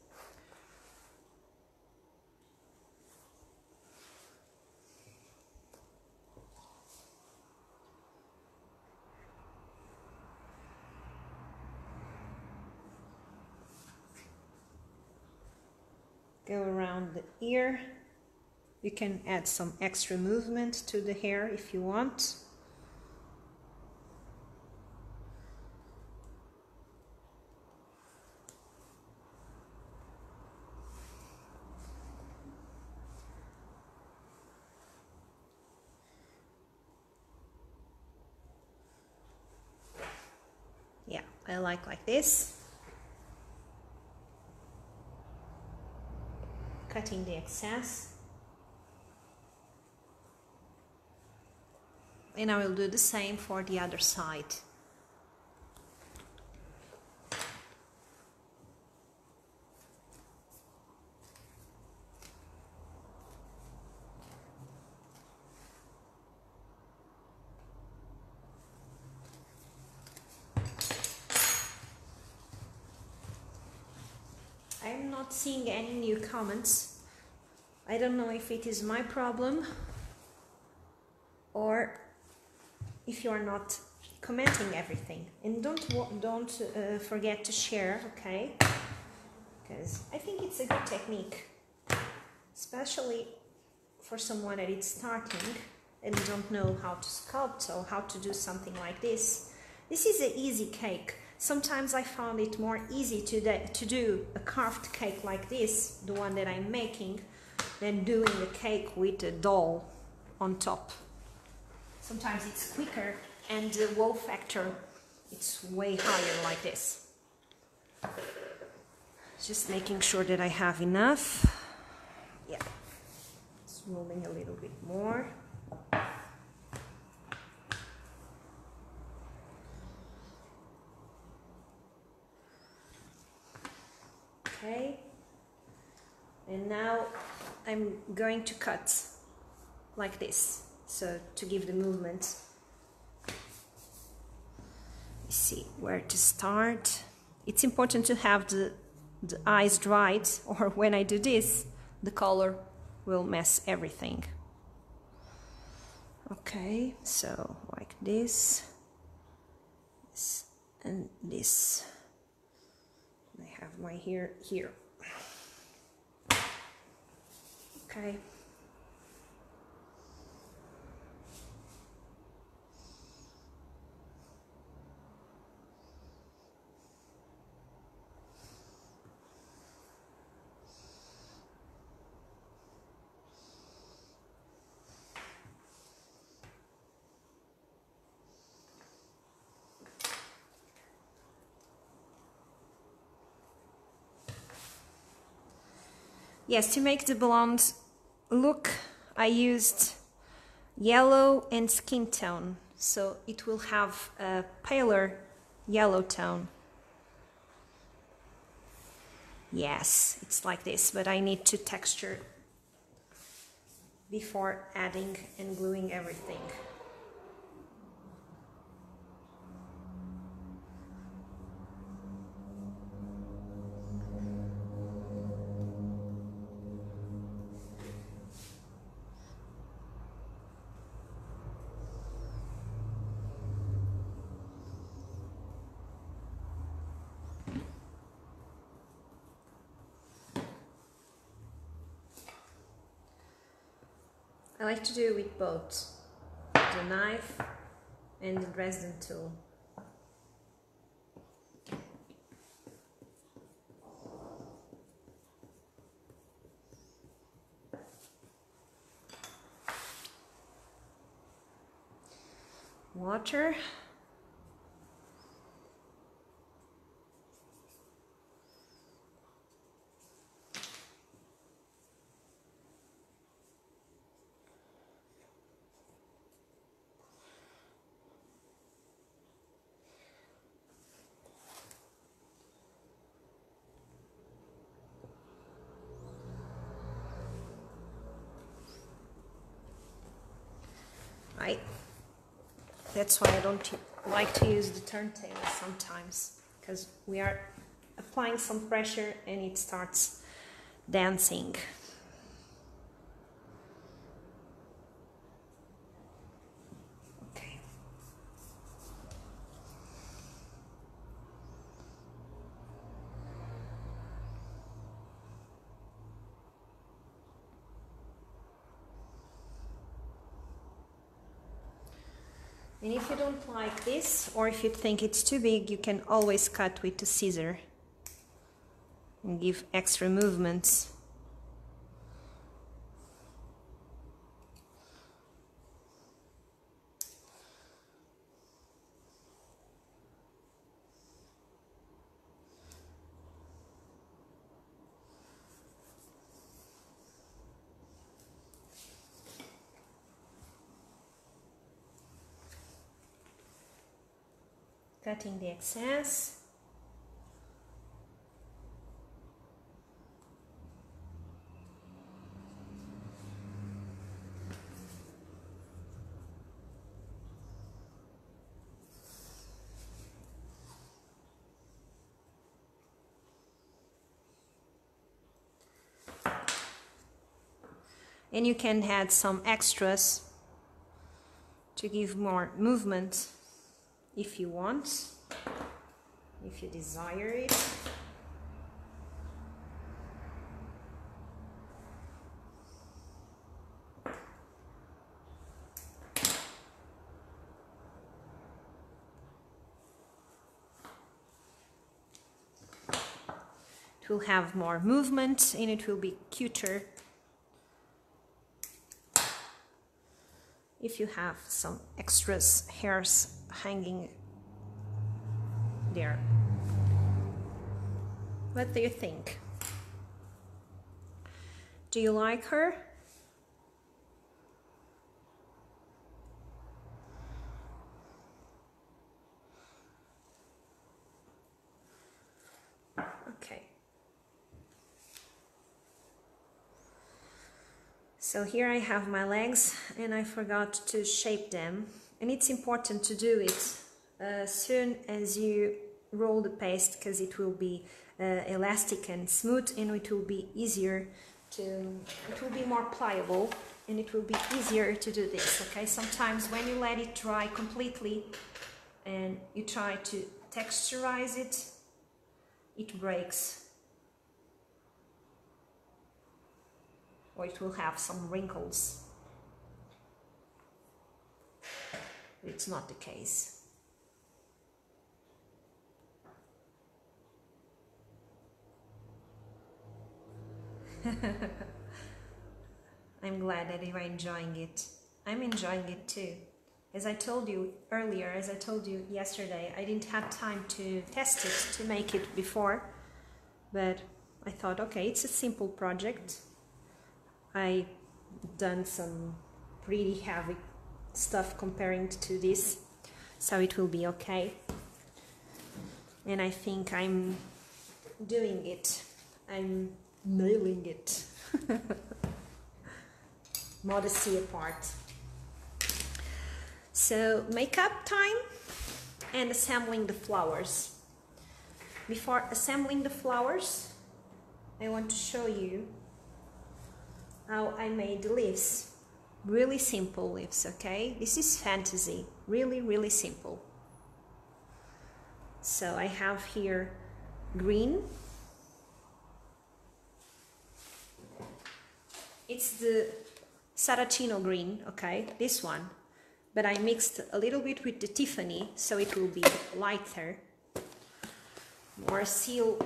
Go around the ear. You can add some extra movement to the hair if you want. yeah I like like this cutting the excess. And I will do the same for the other side I'm not seeing any new comments. I don't know if it is my problem or if you are not commenting everything. And don't don't uh, forget to share, okay? Because I think it's a good technique, especially for someone that is starting and don't know how to sculpt or how to do something like this. This is an easy cake Sometimes I found it more easy to, to do a carved cake like this, the one that I'm making, than doing the cake with a doll on top. Sometimes it's quicker and the wow factor it's way higher like this. Just making sure that I have enough. Yeah, smoothing a little bit more. Okay? And now I'm going to cut like this so to give the movement. See where to start. It's important to have the, the eyes dried or when I do this the color will mess everything. Okay so like this, this and this my hair here. Okay. Yes, to make the blonde look, I used yellow and skin tone, so it will have a paler yellow tone. Yes, it's like this, but I need to texture before adding and gluing everything. I like to do with both the knife and the Dresden tool. Water I that's why I don't like to use the turntable sometimes because we are applying some pressure and it starts dancing. And if you don't like this, or if you think it's too big, you can always cut with a scissor and give extra movements. The excess. And you can add some extras to give more movement if you want, if you desire it. It will have more movement and it will be cuter if you have some extras hairs hanging there. What do you think? Do you like her? Okay. So here I have my legs and I forgot to shape them. And it's important to do it as uh, soon as you roll the paste because it will be uh, elastic and smooth and it will be easier to it will be more pliable and it will be easier to do this okay? Sometimes when you let it dry completely and you try to texturize it it breaks or it will have some wrinkles it's not the case. I'm glad that you are enjoying it. I'm enjoying it too. As I told you earlier, as I told you yesterday, I didn't have time to test it, to make it before, but I thought, okay, it's a simple project. I done some pretty heavy stuff comparing to this so it will be okay. And I think I'm doing it. I'm nailing it. Modesty apart. So makeup time and assembling the flowers. Before assembling the flowers I want to show you how I made the leaves. Really simple leaves, okay? This is fantasy. Really really simple. So I have here green. It's the Saracino green okay? This one. But I mixed a little bit with the Tiffany so it will be lighter. More seal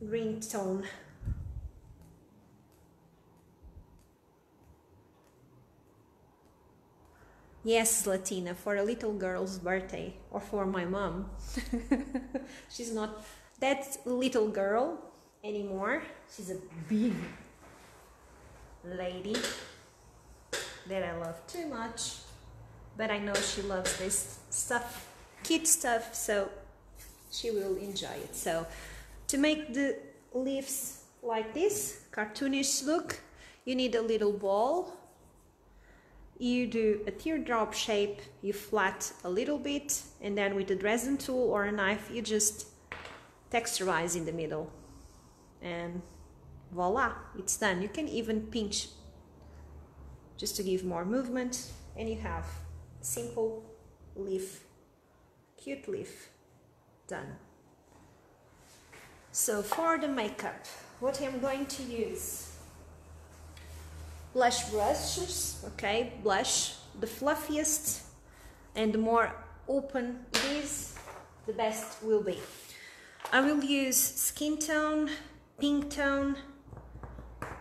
green tone Yes, Latina, for a little girl's birthday or for my mom. She's not that little girl anymore. She's a big lady that I love too much. But I know she loves this stuff, kid stuff, so she will enjoy it. So to make the leaves like this, cartoonish look, you need a little ball you do a teardrop shape, you flat a little bit, and then with a Dresden tool or a knife, you just texturize in the middle. And voila, it's done. You can even pinch just to give more movement, and you have simple leaf, cute leaf done. So for the makeup, what I'm going to use blush brushes, okay, blush, the fluffiest and the more open it is, the best will be. I will use skin tone, pink tone,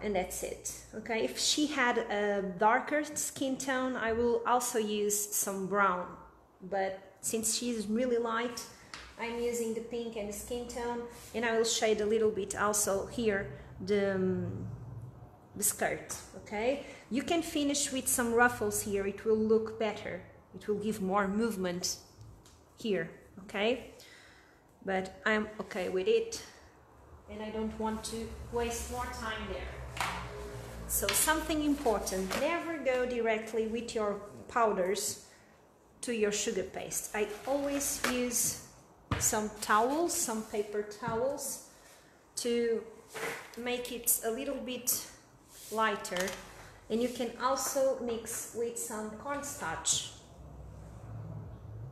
and that's it, okay? If she had a darker skin tone, I will also use some brown, but since she's really light, I'm using the pink and the skin tone, and I will shade a little bit also here the um, the skirt okay? You can finish with some ruffles here it will look better. It will give more movement here okay? But I'm okay with it and I don't want to waste more time there. So something important never go directly with your powders to your sugar paste. I always use some towels some paper towels to make it a little bit lighter and you can also mix with some cornstarch.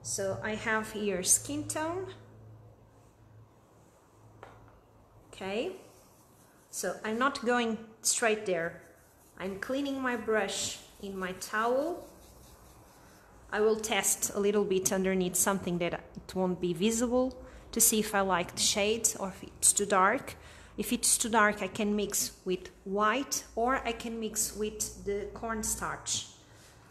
So I have here skin tone. Okay. So I'm not going straight there. I'm cleaning my brush in my towel. I will test a little bit underneath something that it won't be visible to see if I like the shades or if it's too dark if it's too dark, I can mix with white or I can mix with the cornstarch.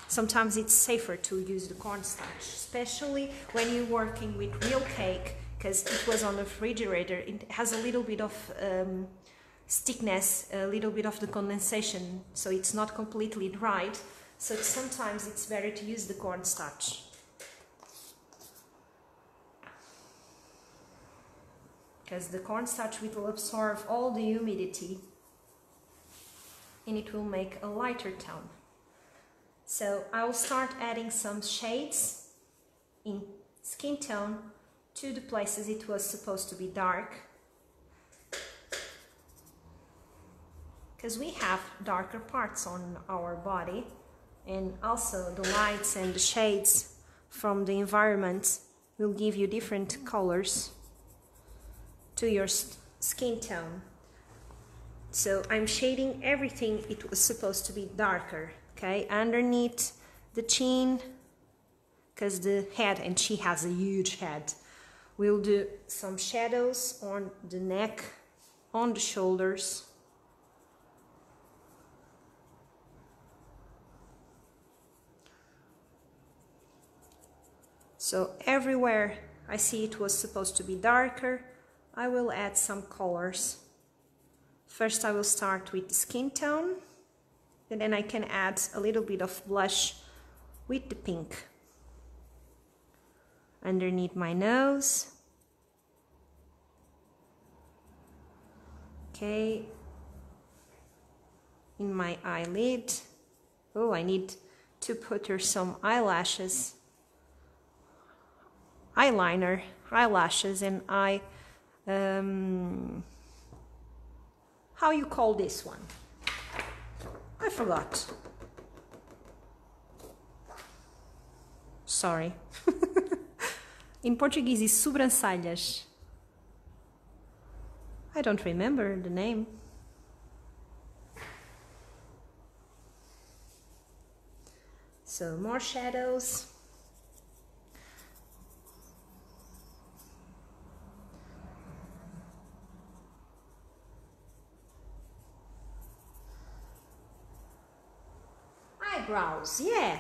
Sometimes it's safer to use the cornstarch, especially when you're working with real cake because it was on the refrigerator. It has a little bit of um, a little bit of the condensation, so it's not completely dried. So sometimes it's better to use the cornstarch. Because the cornstarch will absorb all the humidity. And it will make a lighter tone. So I'll start adding some shades in skin tone to the places it was supposed to be dark. Because we have darker parts on our body and also the lights and the shades from the environment will give you different colors to your skin tone. So I'm shading everything it was supposed to be darker, okay? Underneath the chin, because the head, and she has a huge head. We'll do some shadows on the neck, on the shoulders. So everywhere I see it was supposed to be darker, I will add some colors. First I will start with the skin tone and then I can add a little bit of blush with the pink. Underneath my nose. Okay. In my eyelid. Oh, I need to put her some eyelashes. Eyeliner, eyelashes and eye um, how you call this one? I forgot. Sorry. In Portuguese is sobrancelhas. I don't remember the name. So more shadows. Eyebrows, yeah.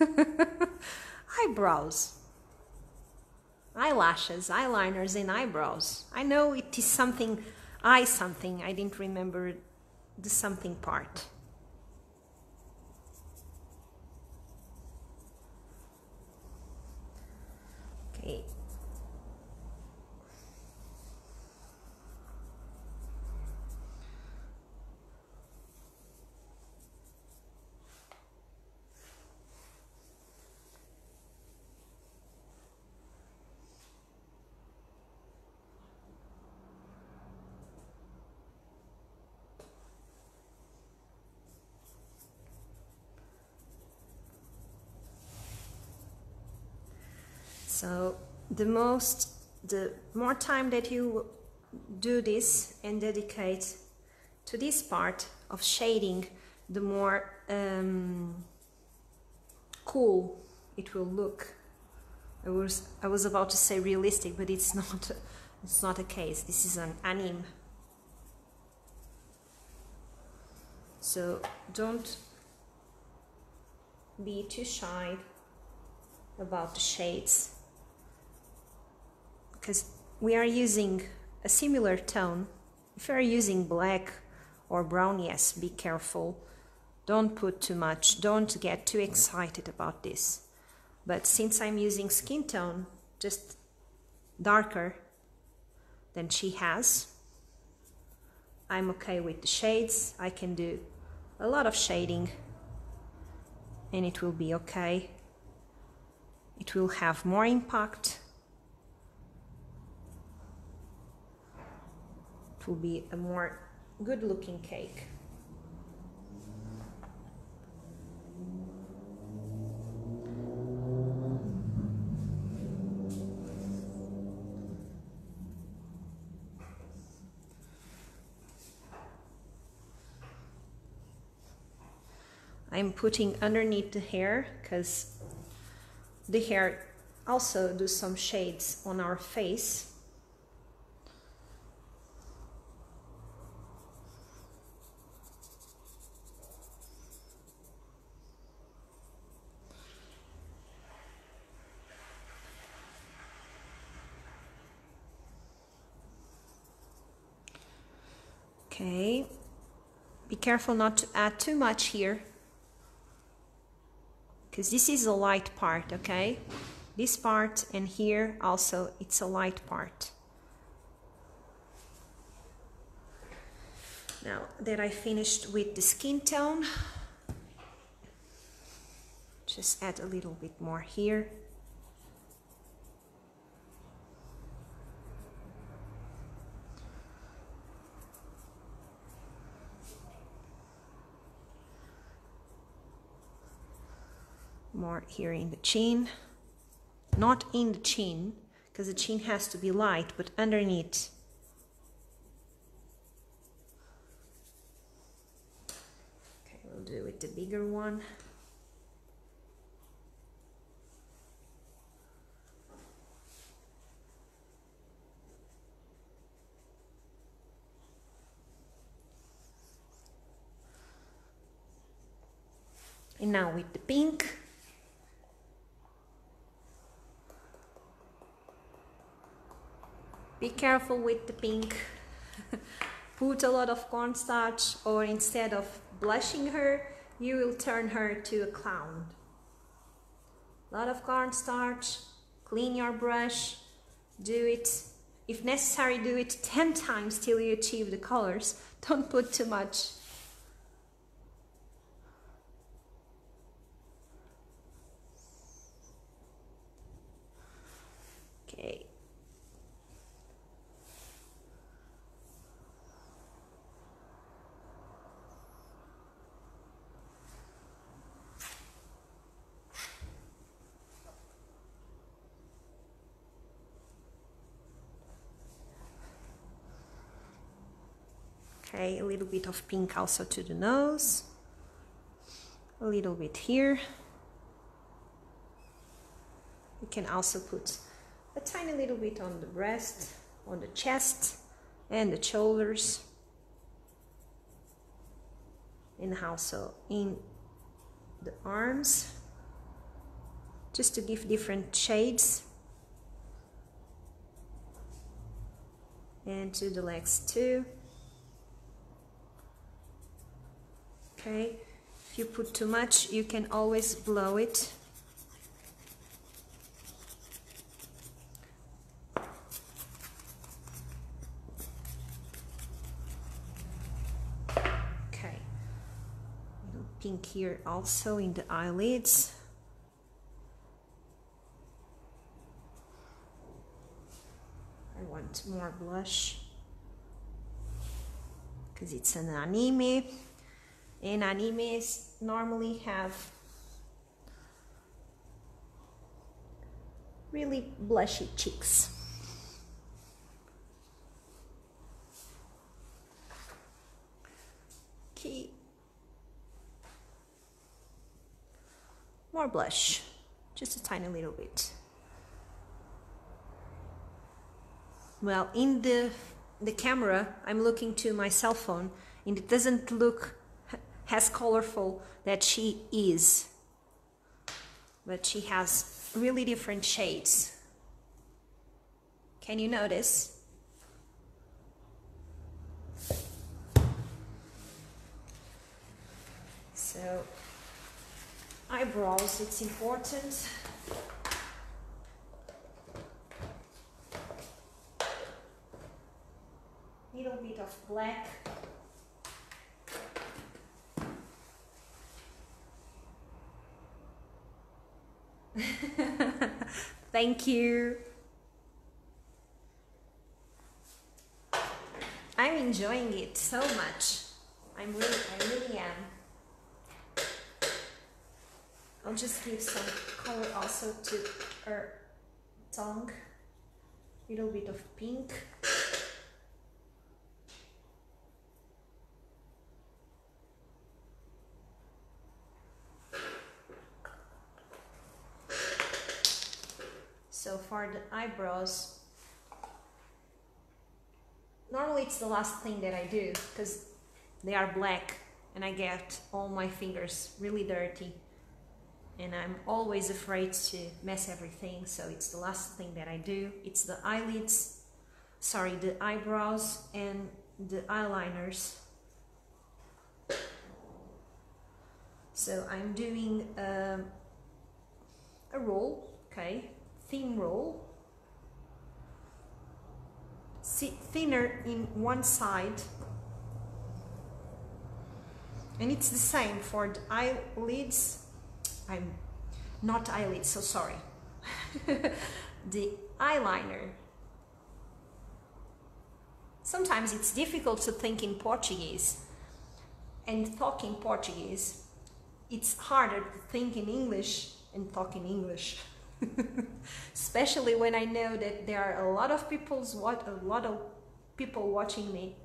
eyebrows. Eyelashes, eyeliners, and eyebrows. I know it is something, I something. I didn't remember the something part. Okay. So the most, the more time that you do this and dedicate to this part of shading, the more um, cool it will look. I was I was about to say realistic, but it's not. It's not a case. This is an anime. So don't be too shy about the shades because we are using a similar tone. If you are using black or brown, yes, be careful. Don't put too much. Don't get too excited about this. But since I'm using skin tone, just darker than she has, I'm okay with the shades. I can do a lot of shading and it will be okay. It will have more impact. Will be a more good looking cake. I'm putting underneath the hair because the hair also do some shades on our face. Okay, be careful not to add too much here because this is a light part, okay? This part and here also it's a light part. Now that I finished with the skin tone, just add a little bit more here. More here in the chin not in the chin because the chin has to be light but underneath. Okay we'll do it the bigger one. And now with the pink Be careful with the pink. Put a lot of cornstarch or instead of blushing her, you will turn her to a clown. A lot of cornstarch, clean your brush, do it, if necessary, do it 10 times till you achieve the colors. Don't put too much. Okay. Okay, a little bit of pink also to the nose. A little bit here. You can also put a tiny little bit on the breast, on the chest, and the shoulders. And also in the arms, just to give different shades. And to the legs too. Okay. If you put too much you can always blow it. Okay. Pink here also in the eyelids. I want more blush because it's an anime and animes normally have really blushy cheeks. Okay. More blush, just a tiny little bit. Well, in the the camera, I'm looking to my cell phone and it doesn't look as colorful that she is. But she has really different shades. Can you notice? So, eyebrows, it's important. Little bit of black. Thank you. I'm enjoying it so much. I'm really, I really am. I'll just give some color also to her tongue. A Little bit of pink. So for the eyebrows, normally it's the last thing that I do because they are black and I get all my fingers really dirty. And I'm always afraid to mess everything so it's the last thing that I do. It's the eyelids sorry the eyebrows and the eyeliners. So I'm doing um, a roll okay thin roll see thinner in one side and it's the same for the eyelids I'm not eyelids, so sorry. the eyeliner. Sometimes it's difficult to think in Portuguese and talk in Portuguese. It's harder to think in English and talk in English. Especially when I know that there are a lot of people's what a lot of people watching me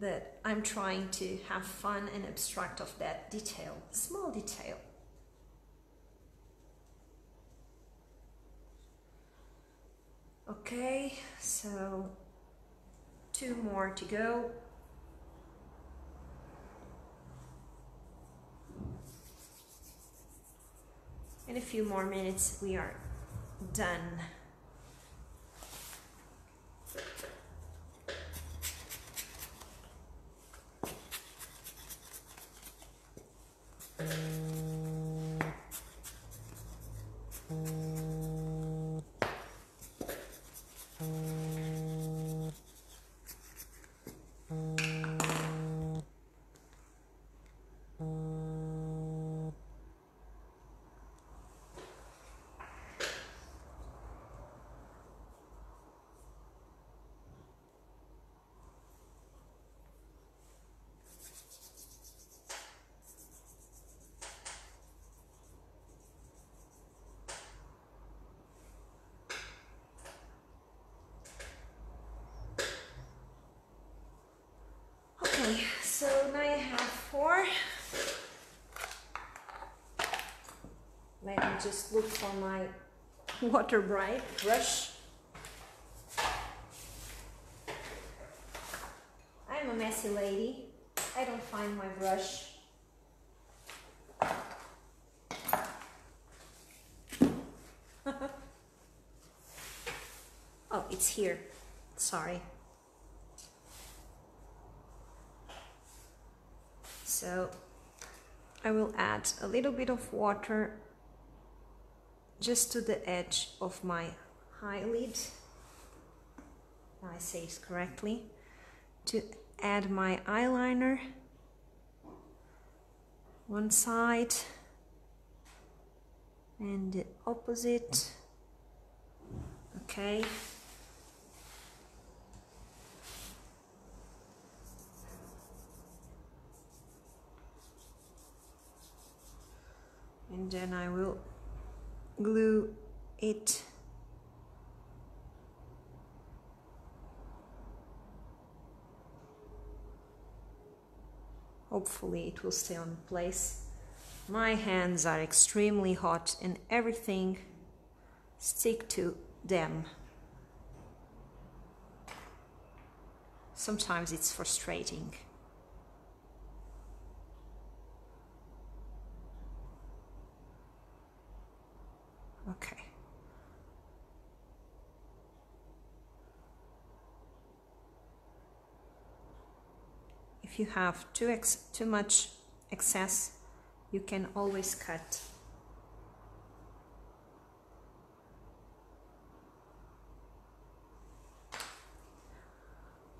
that I'm trying to have fun and abstract of that detail, small detail. Okay, so two more to go. In a few more minutes, we are done. Okay, so now I have four. Let me just look for my water bright brush. I'm a messy lady. I don't find my brush. oh, it's here. Sorry. So I will add a little bit of water just to the edge of my eyelid. I say it correctly. To add my eyeliner one side and the opposite okay and then I will glue it. Hopefully it will stay on place. My hands are extremely hot and everything. Stick to them. Sometimes it's frustrating okay. If you have too ex too much excess you can always cut.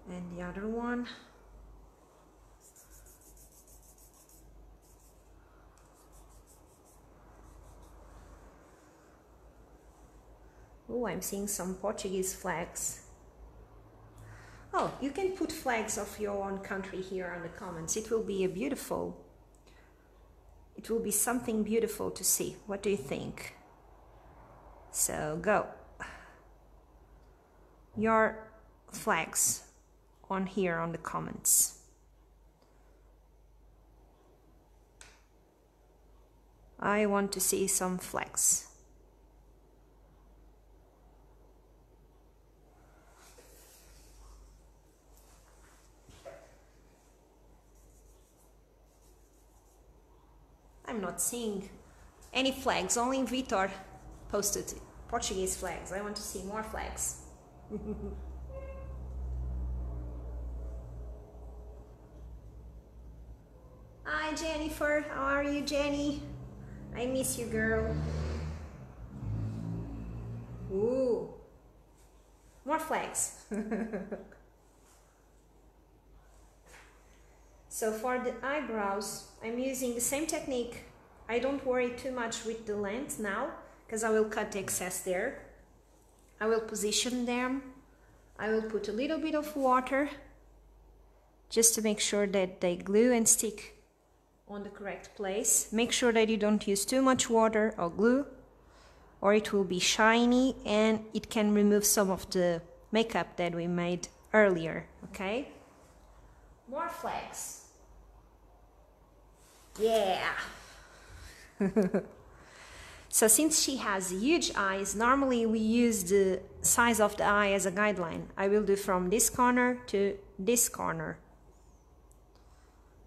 And the other one Oh, I'm seeing some Portuguese flags. Oh, you can put flags of your own country here on the comments. It will be a beautiful, it will be something beautiful to see. What do you think? So go. Your flags on here on the comments. I want to see some flags. I'm not seeing any flags, only Vitor posted Portuguese flags. I want to see more flags. Hi Jennifer, how are you Jenny? I miss you girl. Ooh, more flags. So for the eyebrows, I'm using the same technique. I don't worry too much with the length now, because I will cut the excess there. I will position them. I will put a little bit of water, just to make sure that they glue and stick on the correct place. Make sure that you don't use too much water or glue, or it will be shiny and it can remove some of the makeup that we made earlier, okay? More flags. Yeah. so since she has huge eyes, normally we use the size of the eye as a guideline. I will do from this corner to this corner.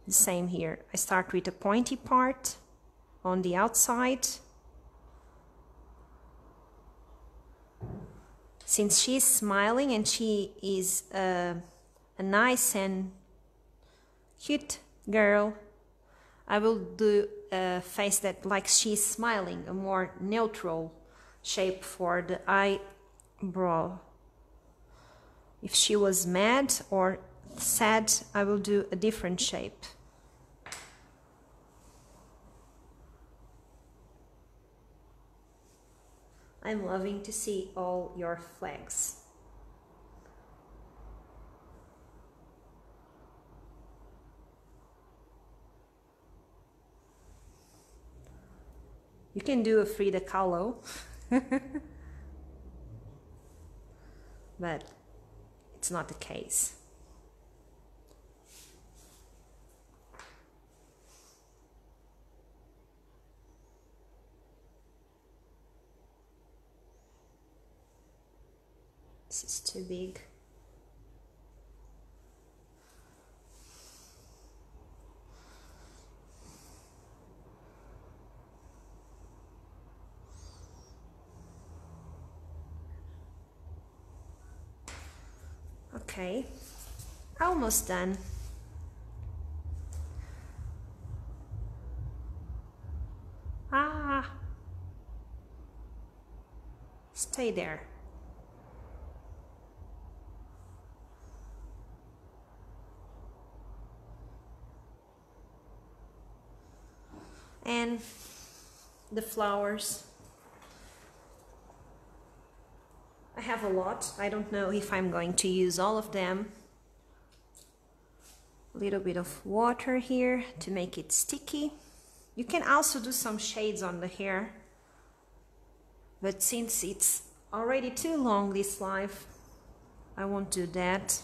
The same here. I start with a pointy part on the outside. Since she's smiling and she is uh, a nice and cute girl, I will do a face that like she's smiling, a more neutral shape for the eyebrow. If she was mad or sad, I will do a different shape. I'm loving to see all your flags. You can do a Frida Kahlo, but it's not the case. This is too big. Okay, almost done. Ah, stay there. And the flowers I have a lot. I don't know if I'm going to use all of them. A little bit of water here to make it sticky. You can also do some shades on the hair. but since it's already too long this life, I won't do that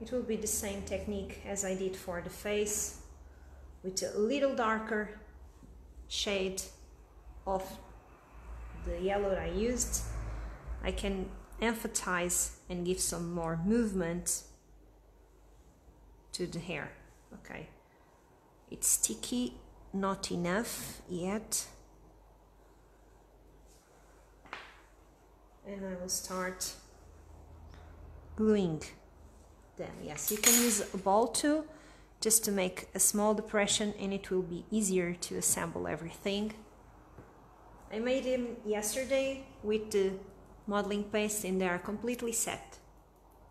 it will be the same technique as I did for the face with a little darker shade of the yellow I used I can emphasize and give some more movement to the hair okay? It's sticky not enough yet. And I will start gluing them. Yes you can use a ball too just to make a small depression and it will be easier to assemble everything I made them yesterday with the modeling paste and they are completely set.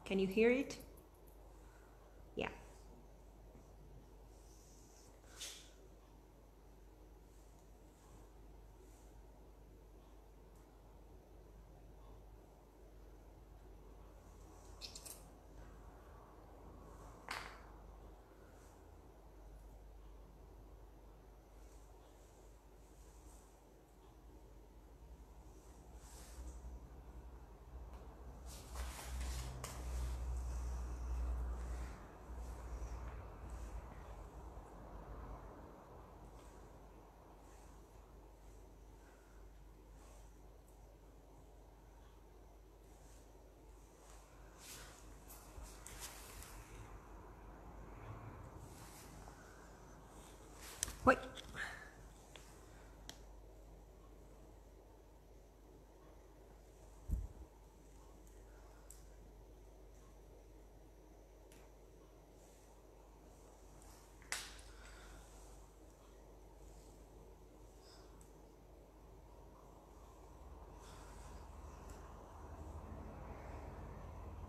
Can you hear it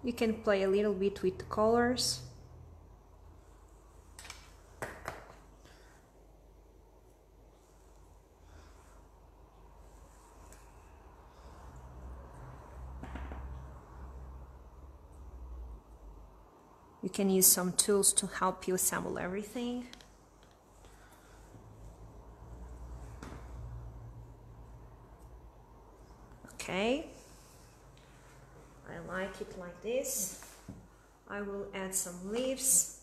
You can play a little bit with the colors. You can use some tools to help you assemble everything. Okay, I like it like this. I will add some leaves.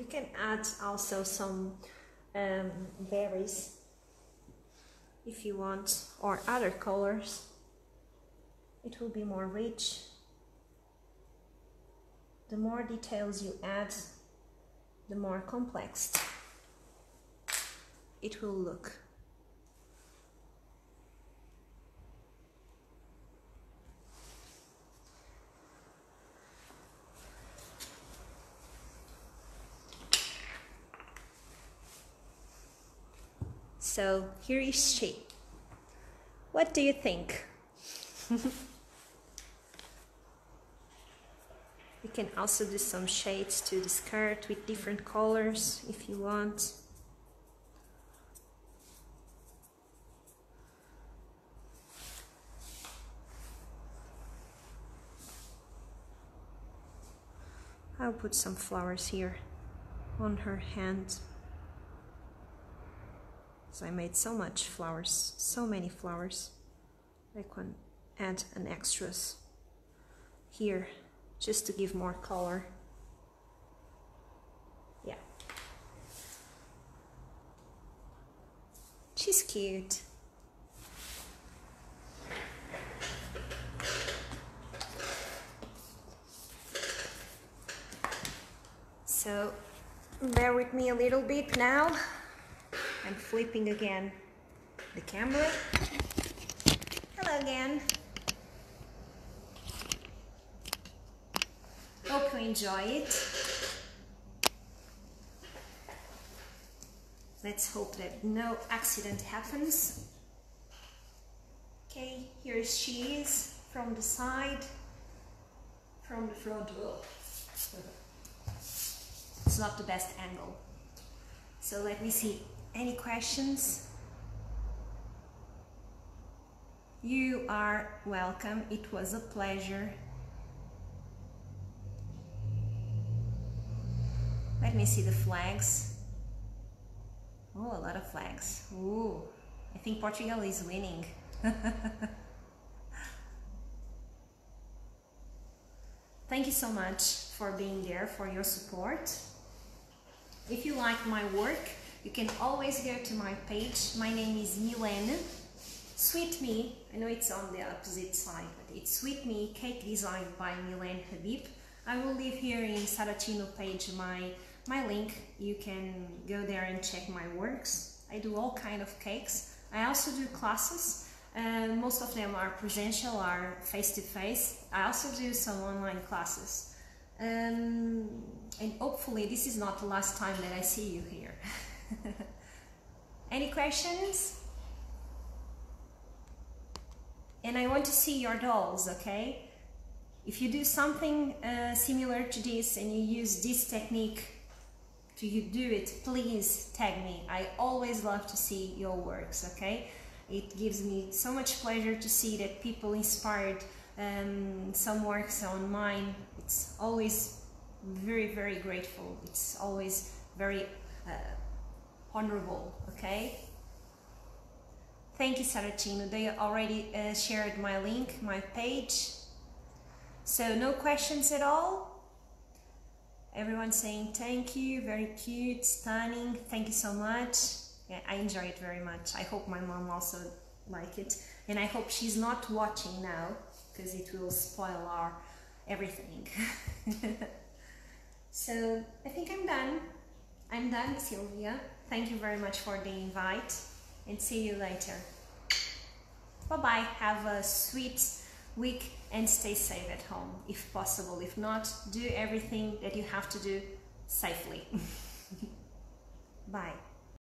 You can add also some um, berries if you want or other colors. It will be more rich. The more details you add, the more complex it will look. So here is she. What do you think? you can also do some shades to the skirt with different colors if you want. I'll put some flowers here on her hand. I made so much flowers, so many flowers. I can add an extras here just to give more color. Yeah. She's cute. So bear with me a little bit now. I'm flipping again the camera. Hello again. Hope you enjoy it. Let's hope that no accident happens. Okay, here she is from the side, from the front. Oh. It's not the best angle. So let me see. Any questions? You are welcome. It was a pleasure. Let me see the flags. Oh, a lot of flags. Ooh, I think Portugal is winning. Thank you so much for being there, for your support. If you like my work, you can always go to my page. My name is Milene. Sweet Mi, I know it's on the opposite side, but it's Sweet Mi Cake Design by Milene Habib. I will leave here in Saracino page my, my link. You can go there and check my works. I do all kind of cakes. I also do classes. Uh, most of them are presential, are face-to-face. -face. I also do some online classes. Um, and hopefully this is not the last time that I see you here. Any questions? And I want to see your dolls, okay? If you do something uh, similar to this and you use this technique to you do it, please tag me. I always love to see your works, okay? It gives me so much pleasure to see that people inspired um, some works on mine. It's always very, very grateful. It's always very uh, honorable, okay? Thank you, Saracino. They already uh, shared my link, my page. So no questions at all? Everyone saying thank you, very cute, stunning, thank you so much. Yeah, I enjoy it very much. I hope my mom also like it. And I hope she's not watching now, because it will spoil our everything. so I think I'm done. I'm done, Sylvia. Thank you very much for the invite and see you later. Bye-bye. Have a sweet week and stay safe at home if possible. If not, do everything that you have to do safely. Bye.